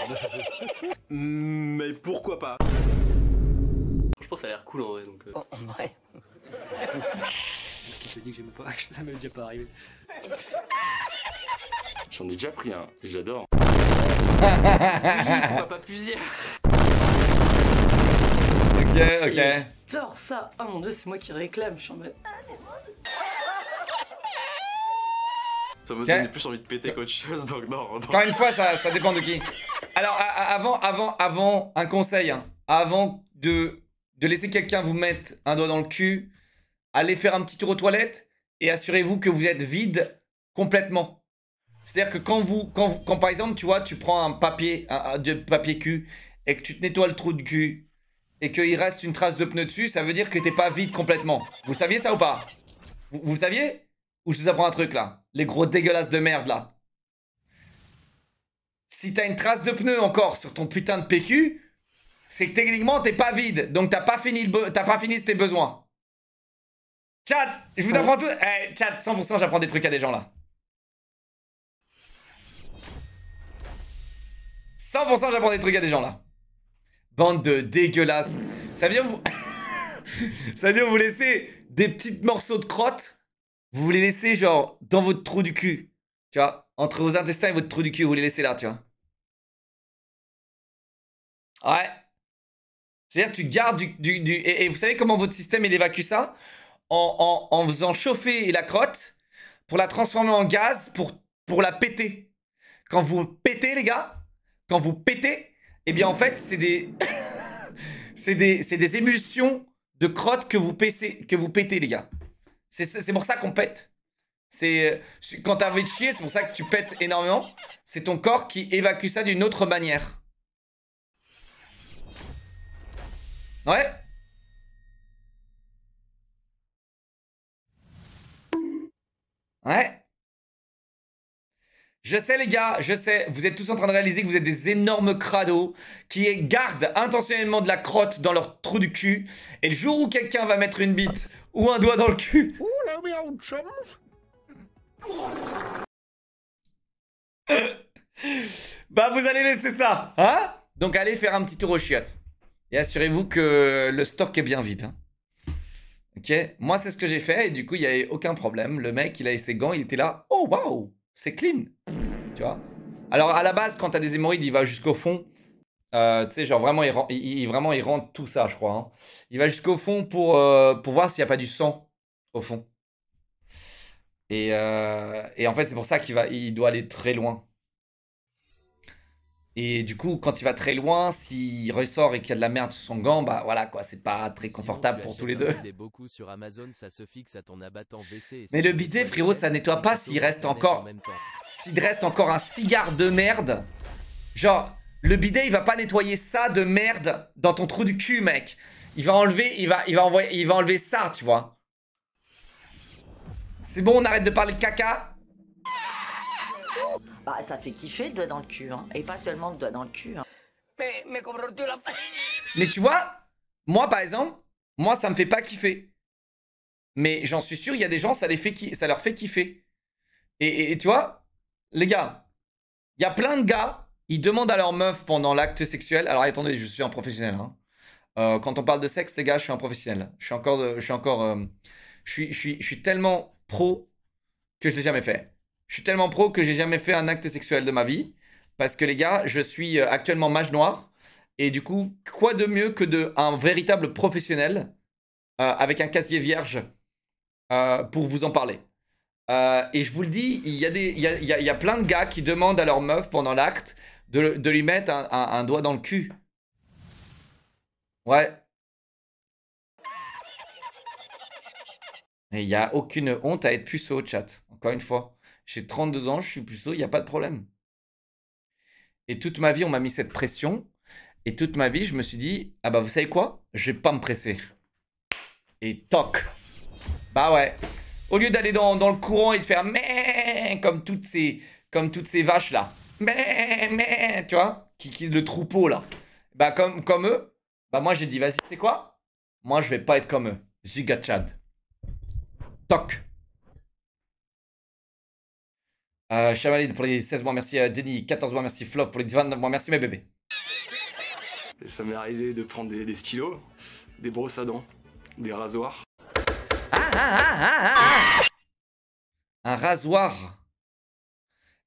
Mais pourquoi pas? Je pense que ça a l'air cool en vrai donc. euh. Je te dis que j'aime pas, ça m'est déjà pas arrivé. J'en ai déjà pris un, j'adore. Pourquoi pas plusieurs? Ok, ok. J'adore ça. Oh mon dieu, c'est moi qui réclame. Je suis en mode. Ça me Ok. donnait plus envie de péter qu'autre chose donc non. non. Encore une fois, ça, ça dépend de qui. Alors, avant, avant, avant, un conseil. hein. Avant de, de laisser quelqu'un vous mettre un doigt dans le cul, allez faire un petit tour aux toilettes et assurez-vous que vous êtes vide complètement. C'est-à-dire que quand vous, quand, vous- quand par exemple, tu vois, tu prends un papier, un, un- de papier cul et que tu te nettoies le trou de cul et qu'il reste une trace de pneu dessus, ça veut dire que t'es pas vide complètement. Vous saviez ça ou pas? Vous, vous saviez? Ou je vous apprends un truc là? Les gros dégueulasses de merde là. Si t'as une trace de pneu encore sur ton putain de PQ, c'est que techniquement t'es pas vide, donc t'as pas fini le t'as pas fini tes besoins. Chat, je vous apprends tout. Eh, chat, 100% j'apprends des trucs à des gens là. 100% j'apprends des trucs à des gens là. Bande de dégueulasses. Ça veut dire vous. Ça veut vous laissez des petits morceaux de crotte. Vous les laissez genre dans votre trou du cul. Tu vois Entre vos intestins et votre trou du cul, vous les laissez là, tu vois Ouais. C'est-à-dire tu gardes du... du, du- et, vous savez comment votre système évacue ça? En, en, en faisant chauffer la crotte pour la transformer en gaz pour, pour la péter. Quand vous pétez les gars, quand vous pétez, eh bien en fait c'est des... c'est des, des émulsions de crotte que vous, que vous pétez les gars. C'est- pour ça qu'on pète. C'est quand t'as envie de chier, c'est pour ça que tu pètes énormément. C'est ton corps qui évacue ça d'une autre manière. Ouais. Ouais. Je sais les gars, je sais, vous êtes tous en train de réaliser que vous êtes des énormes crados qui gardent intentionnellement de la crotte dans leur trou du cul. Et le jour où quelqu'un va mettre une bite ou un doigt dans le cul, Hello, me old chums. bah vous allez laisser ça, hein? Donc allez faire un petit tour aux chiottes. Et assurez-vous que le stock est bien vide. hein. Ok? Moi c'est ce que j'ai fait et du coup il n'y avait aucun problème. Le mec il avait ses gants, il était là. Oh waouh C'est clean. Tu vois Alors à la base quand t'as des hémorroïdes il va jusqu'au fond. Euh, tu sais genre vraiment il, ren- il- il- vraiment il rentre tout ça je crois. hein. Il va jusqu'au fond pour, euh, pour voir s'il n'y a pas du sang au fond. Et, euh, et en fait c'est pour ça qu'il va, il doit aller très loin. Et du coup, quand il va très loin, s'il ressort et qu'il y a de la merde sur son gant, bah voilà quoi, c'est pas très confortable pour tous les deux. beaucoup sur Amazon, ça se fixe à ton abattant WC. et Mais le bidet, frérot, ça nettoie et pas s'il reste encore- en même temps. S'il te reste encore un cigare de merde, genre, le bidet, il va pas nettoyer ça de merde dans ton trou du cul, mec. Il va enlever, il va, il va envoyer, il va enlever ça, tu vois. C'est bon, on arrête de parler de caca? Bah, ça fait kiffer le doigt dans le cul, hein. Et pas seulement le doigt dans le cul. Hein. Mais tu vois, moi par exemple, moi ça me fait pas kiffer. Mais j'en suis sûr, il y a des gens, ça, les fait ça leur fait kiffer. Et, et- et tu vois, les gars, il y a plein de gars, ils demandent à leur meuf pendant l'acte sexuel. Alors attendez, je suis un professionnel. Hein. Euh, quand on parle de sexe, les gars, je suis un professionnel. Je suis encore, je suis encore, euh, je suis, tellement pro que je l'ai jamais fait. Je suis tellement pro que j'ai jamais fait un acte sexuel de ma vie. Parce que les gars, je suis euh, actuellement mage noir. Et du coup, quoi de mieux que de un véritable professionnel avec un casier vierge pour vous en parler? Euh, et je vous le dis, il y, a y, a, y a- plein de gars qui demandent à leur meuf pendant l'acte de, de lui mettre un, un- doigt dans le cul. Ouais. Il n'y a aucune honte à être puceau, chat. Encore une fois. J'ai 32 ans, je suis puceau, il n'y a pas de problème. Et toute ma vie, on m'a mis cette pression. Et toute ma vie, je me suis dit, ah bah vous savez quoi? Je vais pas me presser. Et toc. Bah ouais. Au lieu d'aller dans, dans le courant et de faire mais comme toutes ces comme toutes ces vaches là. Mais mais tu vois, qui qui le troupeau là. Bah comme comme eux, bah moi j'ai dit vas-y, c'est quoi? Moi je vais pas être comme eux. Giga Chad. Toc. Euh, pour les 16 mois, merci euh, Denis, 14 mois, merci Flop pour les 29 mois, merci mes bébés. Ça m'est arrivé de prendre des, des stylos, des brosses à dents, des rasoirs. Un rasoir.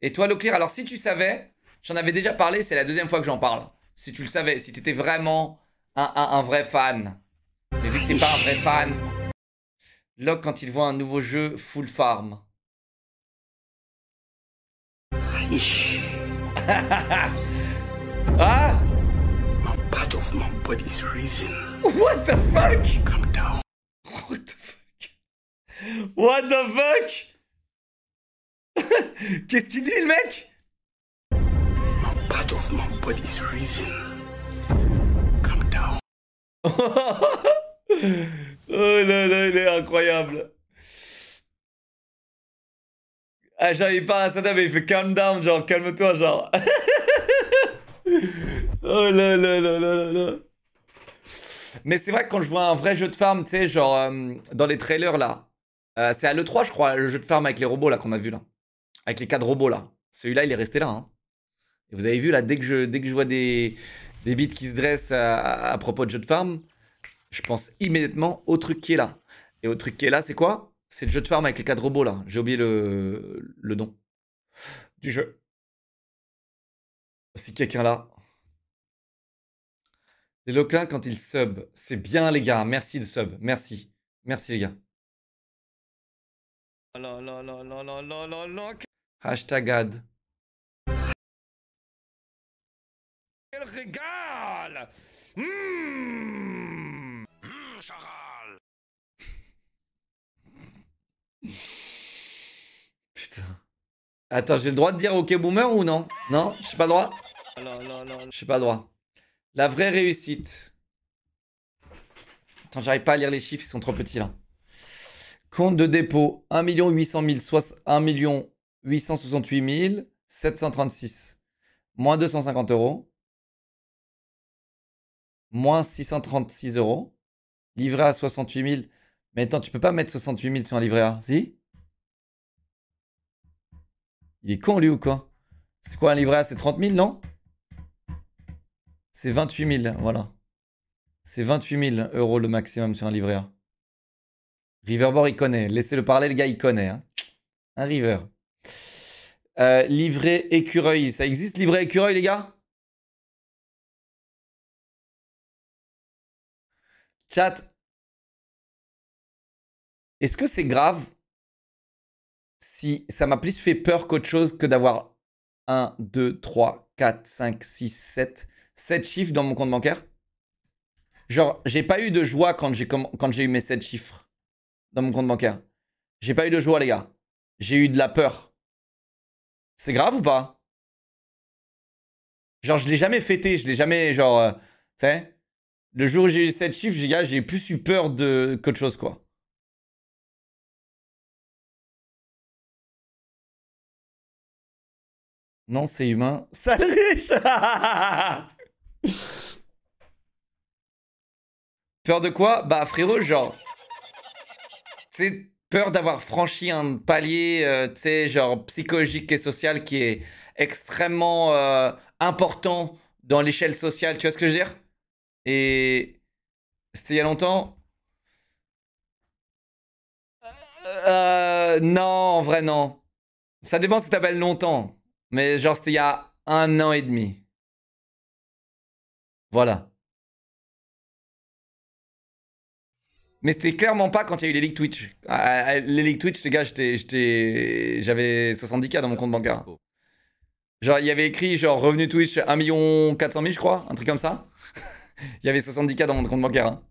Et toi, Leclerc, alors si tu savais, j'en avais déjà parlé, c'est la deuxième fois que j'en parle. Si tu le savais, si t'étais vraiment un, un- un vrai fan. Mais vu que t'es pas un vrai fan, Locke, quand il voit un nouveau jeu full farm. ah Part of my body's reason. What the fuck? Calm down. What the fuck What the fuck? Qu'est-ce qu'il dit le mec? Part of my body's reason. Calm down. Oh là là, il est incroyable. Ah, j'arrive pas à ça, mais il fait calm down, genre calme-toi, genre. oh là là là là là là. Mais c'est vrai que quand je vois un vrai jeu de farm, tu sais, genre euh, dans les trailers là, euh, c'est à l'E3, je crois, le jeu de farm avec les robots là qu'on a vu là. Avec les quatre robots là. Celui-là, il est resté là. Hein. Et vous avez vu là, dès que je, dès que je vois des, des bits qui se dressent à, à propos de jeu de farm, je pense immédiatement au truc qui est là. Et au truc qui est là, c'est quoi? C'est le jeu de farm avec les quatre robots là. J'ai oublié le, le nom du jeu. Si quelqu'un là. Les loclins quand ils sub, c'est bien les gars. Merci de sub. Merci. Merci les gars. La la la la la la la la. Hashtag ad. Quel régal Mmh Charal. Putain. Attends, j'ai le droit de dire OK boomer ou non? Non? J'ai pas le droit? La. J'ai pas le droit. La vraie réussite. Attends, j'arrive pas à lire les chiffres, ils sont trop petits là. Compte de dépôt 1 800 000, soix- 1 868 736. Moins 250 euros. Moins 636 euros. Livret à 68 000. Mais attends, tu peux pas mettre 68 000 sur un livret A, si? Il est con lui ou quoi? C'est quoi un livret A? C'est 30 000, non? C'est 28 000, voilà. C'est 28 000 euros le maximum sur un livret A. Riverboard, il connaît. Laissez-le parler, le gars, il connaît. hein. Un River. Euh, livret écureuil. Ça existe, livret écureuil, les gars? Chat. Est-ce que c'est grave si ça m'a plus fait peur qu'autre chose que d'avoir 1, 2, 3, 4, 5, 6, 7, 7 chiffres dans mon compte bancaire? Genre, j'ai pas eu de joie quand j'ai quand j'ai eu mes 7 chiffres dans mon compte bancaire. J'ai pas eu de joie, les gars. J'ai eu de la peur. C'est grave ou pas? Genre, je l'ai jamais fêté, je l'ai jamais, genre, euh, tu sais? Le jour où j'ai eu 7 chiffres, les gars, j'ai plus eu peur de qu'autre chose, quoi. Non, c'est humain. Sale riche Peur de quoi? Bah frérot, genre... C'est peur d'avoir franchi un palier, euh, tu sais, genre psychologique et social qui est extrêmement euh, important dans l'échelle sociale, tu vois ce que je veux dire? Et C'était il y a longtemps Euh. Non, en vrai, non. Ça dépend ce que t'appelles longtemps. Mais genre, c'était il y a un an et demi. Voilà. Mais c'était clairement pas quand il y a eu les ligues Twitch. Ah, ah, Les ligues Twitch, les gars, j'avais 70k dans mon compte bancaire. Genre, il y avait écrit, genre, revenu Twitch 1 400 000, je crois, un truc comme ça. Il y avait 70k dans mon compte bancaire. hein.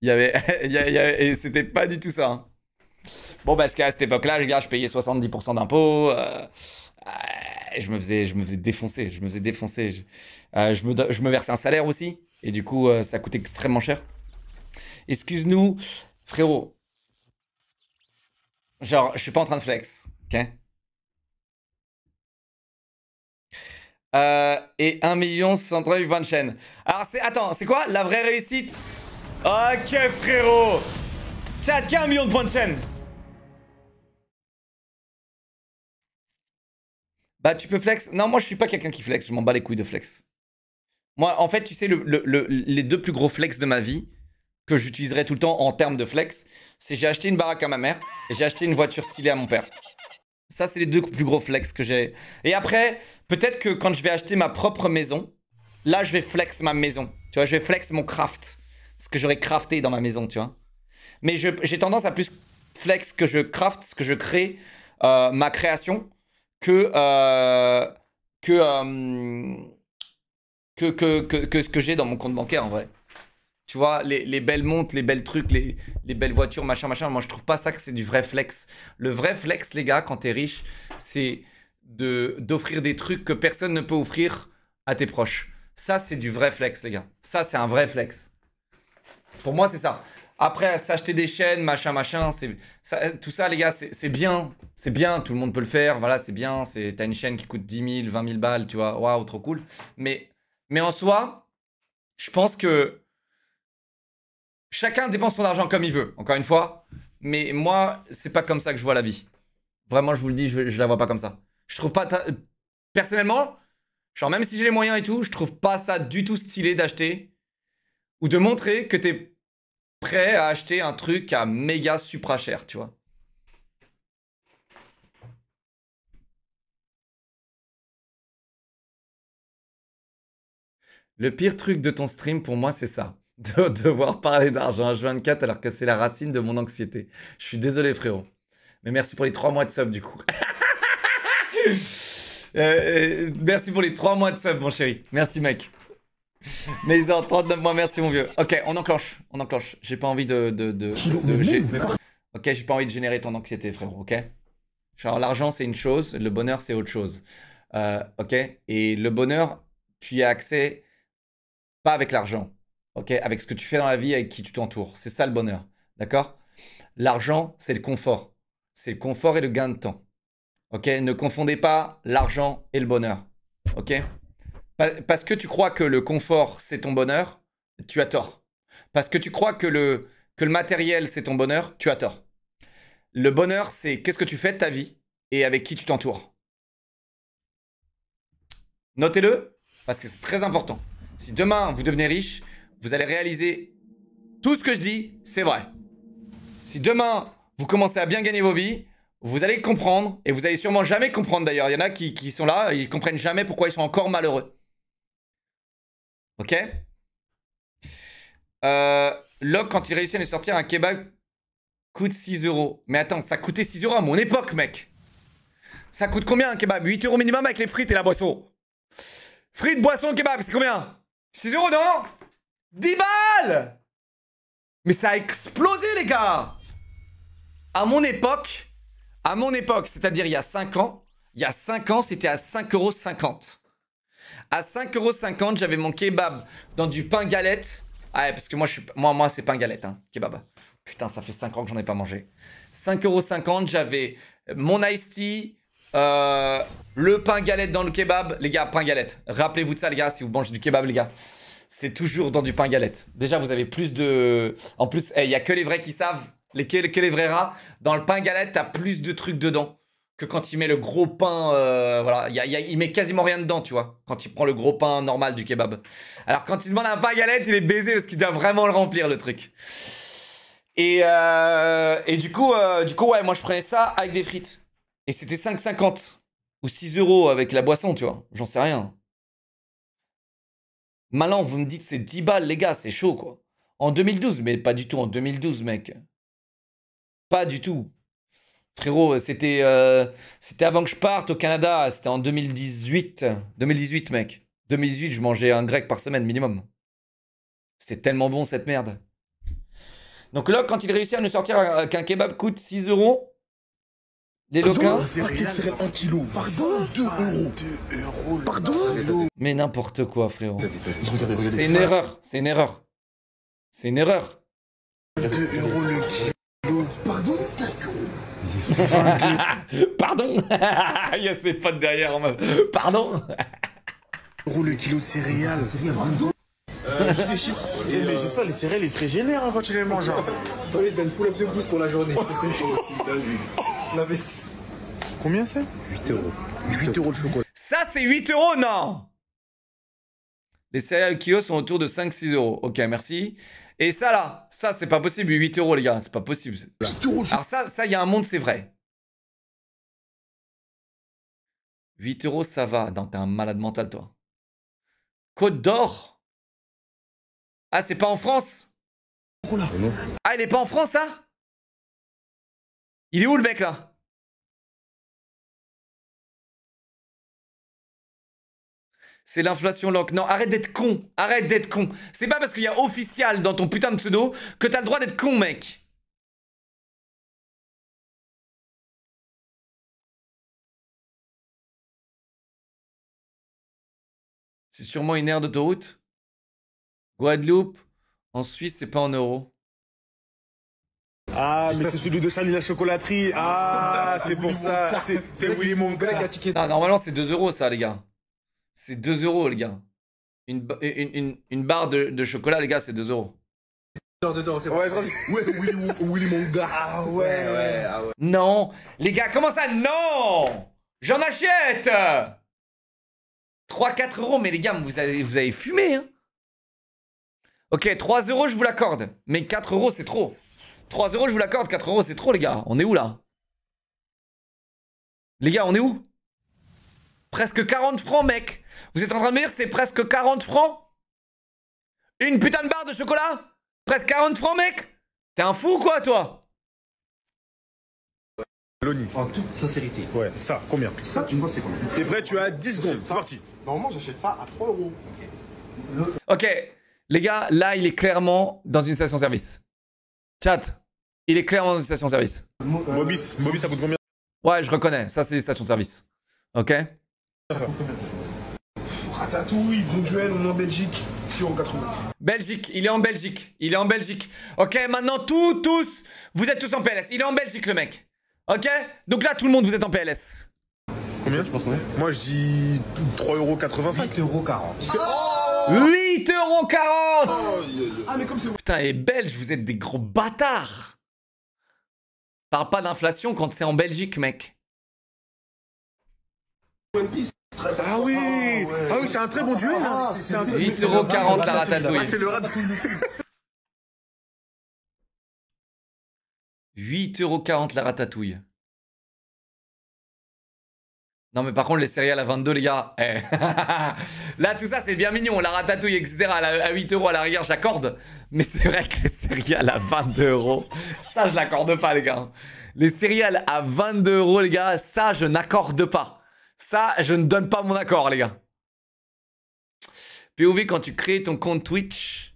Il y avait, il y et c'était pas du tout ça. hein. Bon, parce qu'à cette époque-là, les gars, je payais 70% d'impôts. euh, euh, je, me faisais, je me faisais défoncer. Je me faisais défoncer. Je, euh, je me, je me versais un salaire aussi. Et du coup, ça coûtait extrêmement cher. Excuse-nous, frérot. Genre, je suis pas en train de flex. Ok? Euh, et 1 million 138 points de chaîne. Alors, c'est. Attends, c'est quoi la vraie réussite? Ok, frérot Chat, qui a un million de points de chaîne Bah, tu peux flex. Non, moi, je suis pas quelqu'un qui flex. Je m'en bats les couilles de flex. Moi, en fait, tu sais, le, le- le- les deux plus gros flex de ma vie, que j'utiliserai tout le temps en termes de flex, c'est j'ai acheté une baraque à ma mère et j'ai acheté une voiture stylée à mon père. Ça, c'est les deux plus gros flex que j'ai. Et après, peut-être que quand je vais acheter ma propre maison, là, je vais flex ma maison. Tu vois, je vais flex mon craft. Ce que j'aurais crafté dans ma maison, tu vois. Mais j'ai tendance à plus flex que je craft, ce que je crée, euh, ma création, euh, euh, que, que, que, que ce que j'ai dans mon compte bancaire, en vrai. Tu vois, les, les belles montres, les belles trucs, les, les belles voitures, machin, machin. Moi, je trouve pas ça que c'est du vrai flex. Le vrai flex, les gars, quand t'es riche, c'est de d'offrir des trucs que personne ne peut offrir à tes proches. Ça, c'est du vrai flex, les gars. Ça, c'est un vrai flex. Pour moi, c'est ça. Après, s'acheter des chaînes, machin, machin, c'est tout ça, les gars, c'est c'est bien. C'est bien, tout le monde peut le faire. Voilà, c'est bien. c'est- T'as une chaîne qui coûte 10 000, 20 000 balles, tu vois. Waouh, trop cool. Mais, mais en soi, je pense que chacun dépense son argent comme il veut, encore une fois. Mais moi, c'est pas comme ça que je vois la vie. Vraiment, je vous le dis, je, je la vois pas comme ça. Je trouve pas. Personnellement, genre, même si j'ai les moyens et tout, je trouve pas ça du tout stylé d'acheter ou de montrer que t'es prêt à acheter un truc à méga supra cher, tu vois. Le pire truc de ton stream pour moi, c'est ça. De devoir parler d'argent H24 alors que c'est la racine de mon anxiété. Je suis désolé, frérot. Mais merci pour les 3 mois de sub, du coup. Euh, euh, merci pour les 3 mois de sub, mon chéri. Merci, mec. Mais ils ont 39 mois, merci, mon vieux. Ok, on enclenche. On enclenche. J'ai pas envie de. de, de, Ok, j'ai pas envie de générer ton anxiété, frérot, ok? Genre, l'argent, c'est une chose, le bonheur, c'est autre chose. Euh, ok? Et le bonheur, tu y as accès pas avec l'argent, ok Avec ce que tu fais dans la vie, avec qui tu t'entoures. C'est ça le bonheur, d'accord? L'argent, c'est le confort. C'est le confort et le gain de temps. Ok? Ne confondez pas l'argent et le bonheur. Ok? Pa- Parce que tu crois que le confort, c'est ton bonheur, tu as tort. Parce que tu crois que le, que le matériel, c'est ton bonheur, tu as tort. Le bonheur, c'est qu'est-ce que tu fais de ta vie et avec qui tu t'entoures. Notez-le, parce que c'est très important. Si demain vous devenez riche, vous allez réaliser tout ce que je dis, c'est vrai. Si demain vous commencez à bien gagner vos vies, vous allez comprendre, et vous allez sûrement jamais comprendre d'ailleurs. Il y en a qui, qui sont là, ils comprennent jamais pourquoi ils sont encore malheureux. Ok? Euh, Locke, quand il réussit à nous sortir un kebab, coûte 6 euros. Mais attends, ça coûtait 6 euros à mon époque, mec. Ça coûte combien un kebab? 8 euros minimum avec les frites et la boisson. Frites, boisson, kebab, c'est combien? 6 euros, non? 10 balles Mais ça a explosé, les gars À mon époque, à mon époque, c'est-à-dire il y a 5 ans, il y a 5 ans, c'était à 5,50 euros. À 5,50€, j'avais mon kebab dans du pain galette. Ah ouais, parce que moi, moi, moi c'est pain galette, hein, kebab. Putain, ça fait 5 ans que j'en ai pas mangé. 5,50€, j'avais mon iced tea, euh, le pain galette dans le kebab. Les gars, pain galette. Rappelez-vous de ça, les gars, si vous mangez du kebab, les gars. C'est toujours dans du pain galette. Déjà, vous avez plus de... En plus, il y a que les vrais qui savent, les, que, les vrais rats. Dans le pain galette, t'as plus de trucs dedans. que quand il met le gros pain. euh, voilà, il, y a- y a- il met quasiment rien dedans, tu vois. Quand il prend le gros pain normal du kebab. Alors quand il demande un pain galette, il est baisé parce qu'il doit vraiment le remplir, le truc. Et, euh, et du coup, euh, du coup, ouais, moi je prenais ça avec des frites. Et c'était 5,50 ou 6 euros avec la boisson, tu vois. J'en sais rien. Maintenant, vous me dites c'est 10 balles, les gars, c'est chaud, quoi. En 2012, mais pas du tout en 2012, mec. Pas du tout. Frérot, c'était euh, c'était avant que je parte au Canada. C'était en 2018. 2018, mec. 2018, je mangeais un grec par semaine minimum. C'était tellement bon cette merde. Donc là, quand il réussit à nous sortir euh, qu'un kebab coûte 6 euros, les locaux. Paquet de céréales 1 kg. Pardon 2 euros. 2 euros. Pardon Mais n'importe quoi, frérot. C'est une erreur. C'est une erreur. C'est une erreur. 2 euros le kilo. Pardon Pardon Il y a ses potes derrière en mode. Pardon 2 euros le kilo céréales. Euh, j'ai des chips. Mais j'espère les céréales ils se régénèrent hein, quand tu les manges. Hein. Oui, donne full up de boost pour la journée. L'investissement. Combien c'est 8 euros. 8 euros de chocolat. Ça, c'est 8 euros, non Les céréales kilo sont autour de 5-6 euros. Ok, merci. Et ça, là, ça, c'est pas possible. 8 euros, les gars, c'est pas possible. 8 euros de Alors ça, ça, il y a un monde, c'est vrai. 8 euros, ça va. Non, t'es un malade mental, toi. Côte d'Or Ah, c'est pas en France. Ah, il est pas en France, là Il est où, le mec, là? C'est l'inflation lock. Non, arrête d'être con. Arrête d'être con. C'est pas parce qu'il y a official dans ton putain de pseudo que t'as le droit d'être con, mec. C'est sûrement une aire d'autoroute? Guadeloupe. En Suisse, c'est pas en euros. Ah, mais c'est celui de Charlie la chocolaterie. Ah, c'est pour ça. C'est- Willy Monka. Non, normalement, c'est 2 euros, ça, les gars. C'est 2 euros, les gars. Une, une, une- une barre de, de chocolat, les gars, c'est 2 euros. dedans, c'est Ouais, je ouais, Willy, Willy Monga. Ah ouais. ouais, ah ouais. Non Les gars, comment ça Non? J'en achète 3-4 euros, mais les gars, vous avez, vous avez fumé, hein Ok, 3 euros, je vous l'accorde. Mais 4 euros, c'est trop. 3 euros, je vous l'accorde. 4 euros, c'est trop, les gars. On est où, là? Les gars, on est où? Presque 40 francs, mec. Vous êtes en train de me dire, c'est presque 40 francs? Une putain de barre de chocolat? Presque 40 francs, mec? T'es un fou, quoi, toi? Loni. En toute sincérité. Ouais, ça, combien? Ça, tu me penses c'est combien? C'est prêt, tu as 10 secondes. C'est parti. Normalement, j'achète ça à 3 euros. Ok, les gars, là, il est clairement dans une station-service. Chat, il est clairement dans une station-service. Bobis, Bobis, ça coûte combien? Ouais, je reconnais, ça, c'est des stations-service. Ok? Ça Ratatouille, bon duel, on est en Belgique. 6,80€. Belgique, il est en Belgique, il est en Belgique. Ok, maintenant, tous, tous, vous êtes tous en PLS. Il est en Belgique, le mec. Ok? Donc là, tout le monde, vous êtes en PLS. Combien Je pense combien? Moi, je dis 3,85€. 8,40€. 8,40€ Ah, mais comme c'est Putain, et Belges, vous êtes des gros bâtards. Parle pas d'inflation quand c'est en Belgique, mec. One Piece. Ah oui Ah oui, c'est un très bon duel. hein. Très- 8,40€ la ratatouille. Ah, c'est le rat. 8,40€ la ratatouille. Non mais par contre les céréales à 22 les gars, eh. là tout ça c'est bien mignon, la ratatouille etc à la- à 8 euros à la rigueur j'accorde, mais c'est vrai que les céréales à 22 euros, ça je l'accorde pas les gars. Les céréales à 22 euros les gars, ça je n'accorde pas. Ça je ne donne pas mon accord les gars. POV quand tu crées ton compte Twitch,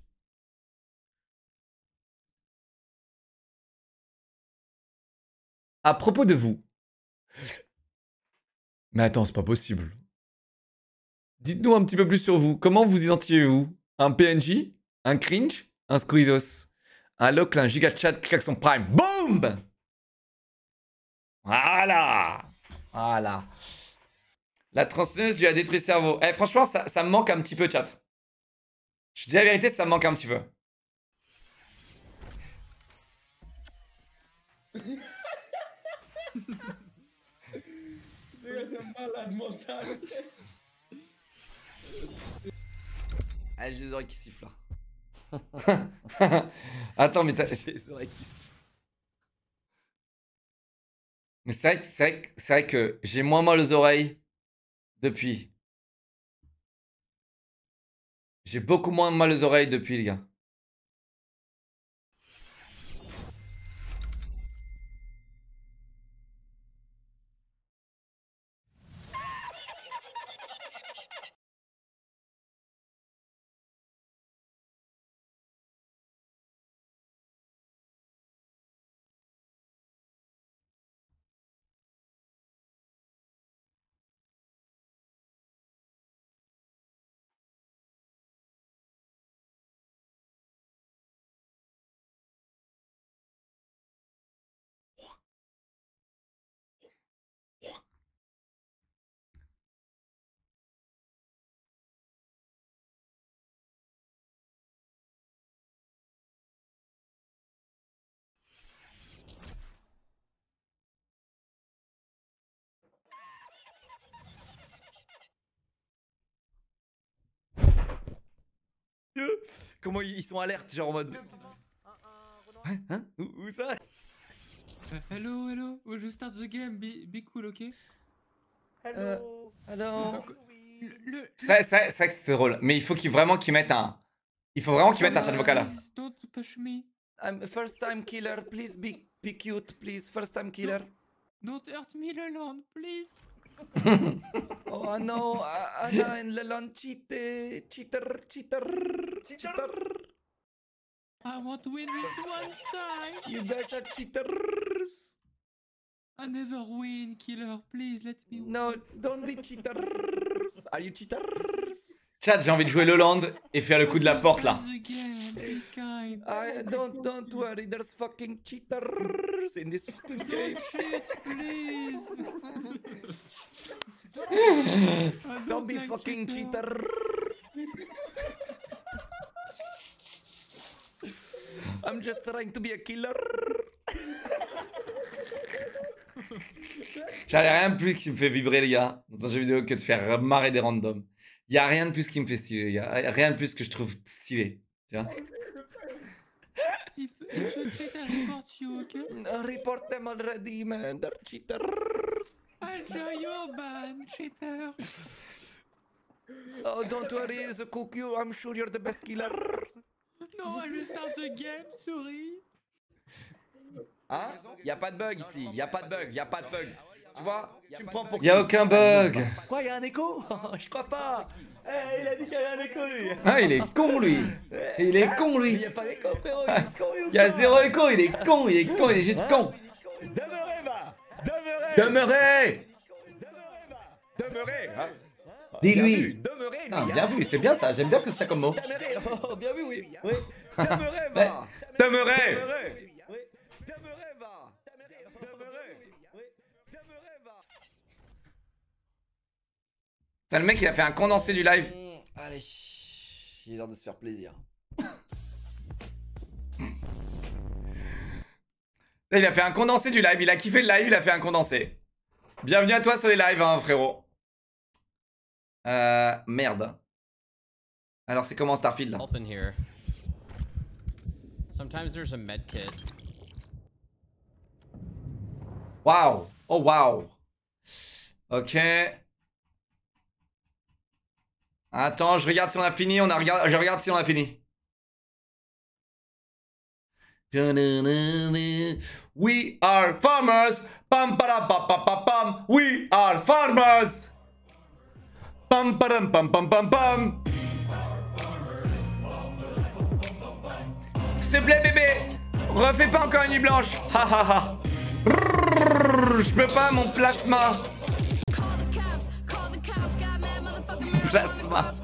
à propos de vous. Mais attends, c'est pas possible. Dites-nous un petit peu plus sur vous. Comment vous identifiez-vous? Un PNJ Un cringe? Un squeezos? Un local, un giga chat, klaxon prime. Boom Voilà Voilà. La tronçonneuse lui a détruit le cerveau. Eh, franchement, ça, ça me manque un petit peu, chat. Je dis la vérité, ça me manque un petit peu. malade mental. Ah, j'ai les oreilles qui sifflent là. Attends, mais t'as. J'ai les oreilles qui sifflent. Mais c'est vrai, que- c'est vrai, que- c'est vrai que j'ai moins mal aux oreilles depuis. J'ai beaucoup moins mal aux oreilles depuis, les gars. Comment ils sont alertes, genre en mode. Hein, hein où, où ça? Hello, hello. We'll just start the game. Be, be cool, okay? Hello. Hello. Le, le, Ça, ça, c'était drôle. Mais il faut qu'ils vraiment qu'ils mettent un. Il faut vraiment qu'ils mettent un chat vocal là. Please, Don't push me. I'm first time killer, please be, be cute, please. First time killer. Don't hurt me, Leland, please. Oh no, Anna and Leland cheater, cheater, cheater, cheater. I want to win this one time. You guys are cheaters. I never win, killer. Please let me win. No, don't be cheaters. Are you cheaters? Chat, j'ai envie de jouer Leland et faire le coup de la porte là. I don't don't worry, there's fucking cheaters in this fucking game. Shit, please. Don't be fucking cheaters. I'm just trying to be a killer. J'avais rien de plus qui me fait vibrer, les gars, dans un jeu vidéo que de faire marrer des randoms. Y a rien de plus qui me fait stylé, les gars. Rien de plus que je trouve stylé. Tu vois If, if you cheat, I report you, okay? Report them already, man. They're cheaters. Join your band, cheater. Oh, don't worry, the cook you. I'm sure you're the best killer. No, I just start the game, sorry. Hein? Y a pas de bug ici, y a pas de bug, y a pas de bug. Tu vois Tu me prends pour Y a aucun bug. Quoi, y a un écho Je crois pas. Eh, il a dit qu'il y avait un écho lui. Ah, il est con lui. Il est con lui. Il y a pas d'écho frérot, il est con lui ou Il y a pas zéro écho, il est con, il est con, il est juste con. Demeurez va Demeurez Demeurez Demeurez hein Dis-lui. Demeurez lui Ah, hein. bien vu, c'est bien ça, j'aime bien que ça comme mot. Demeurez Oh, bien vu, oui. oui. Demeurez va Demeurez Demeurez va Putain, le mec, il a fait un condensé du live. Allez, il est l'heure de se faire plaisir. Il a fait un condensé du live, il a kiffé le live, il a fait un condensé. Bienvenue à toi sur les lives, hein, frérot. Euh, merde. Alors, c'est comment Starfield là? Help in here. Sometimes there's a med kit. Waouh Oh waouh Ok. Attends, je regarde si on a fini. On a regard... Je regarde si on a fini. We are farmers. Pam para pa pa pa pam. We are farmers. Pam param pam pam pam pam. S'il te plaît bébé, refais pas encore une nuit blanche. Ha ha ha. Je peux pas mon plasma. plasma.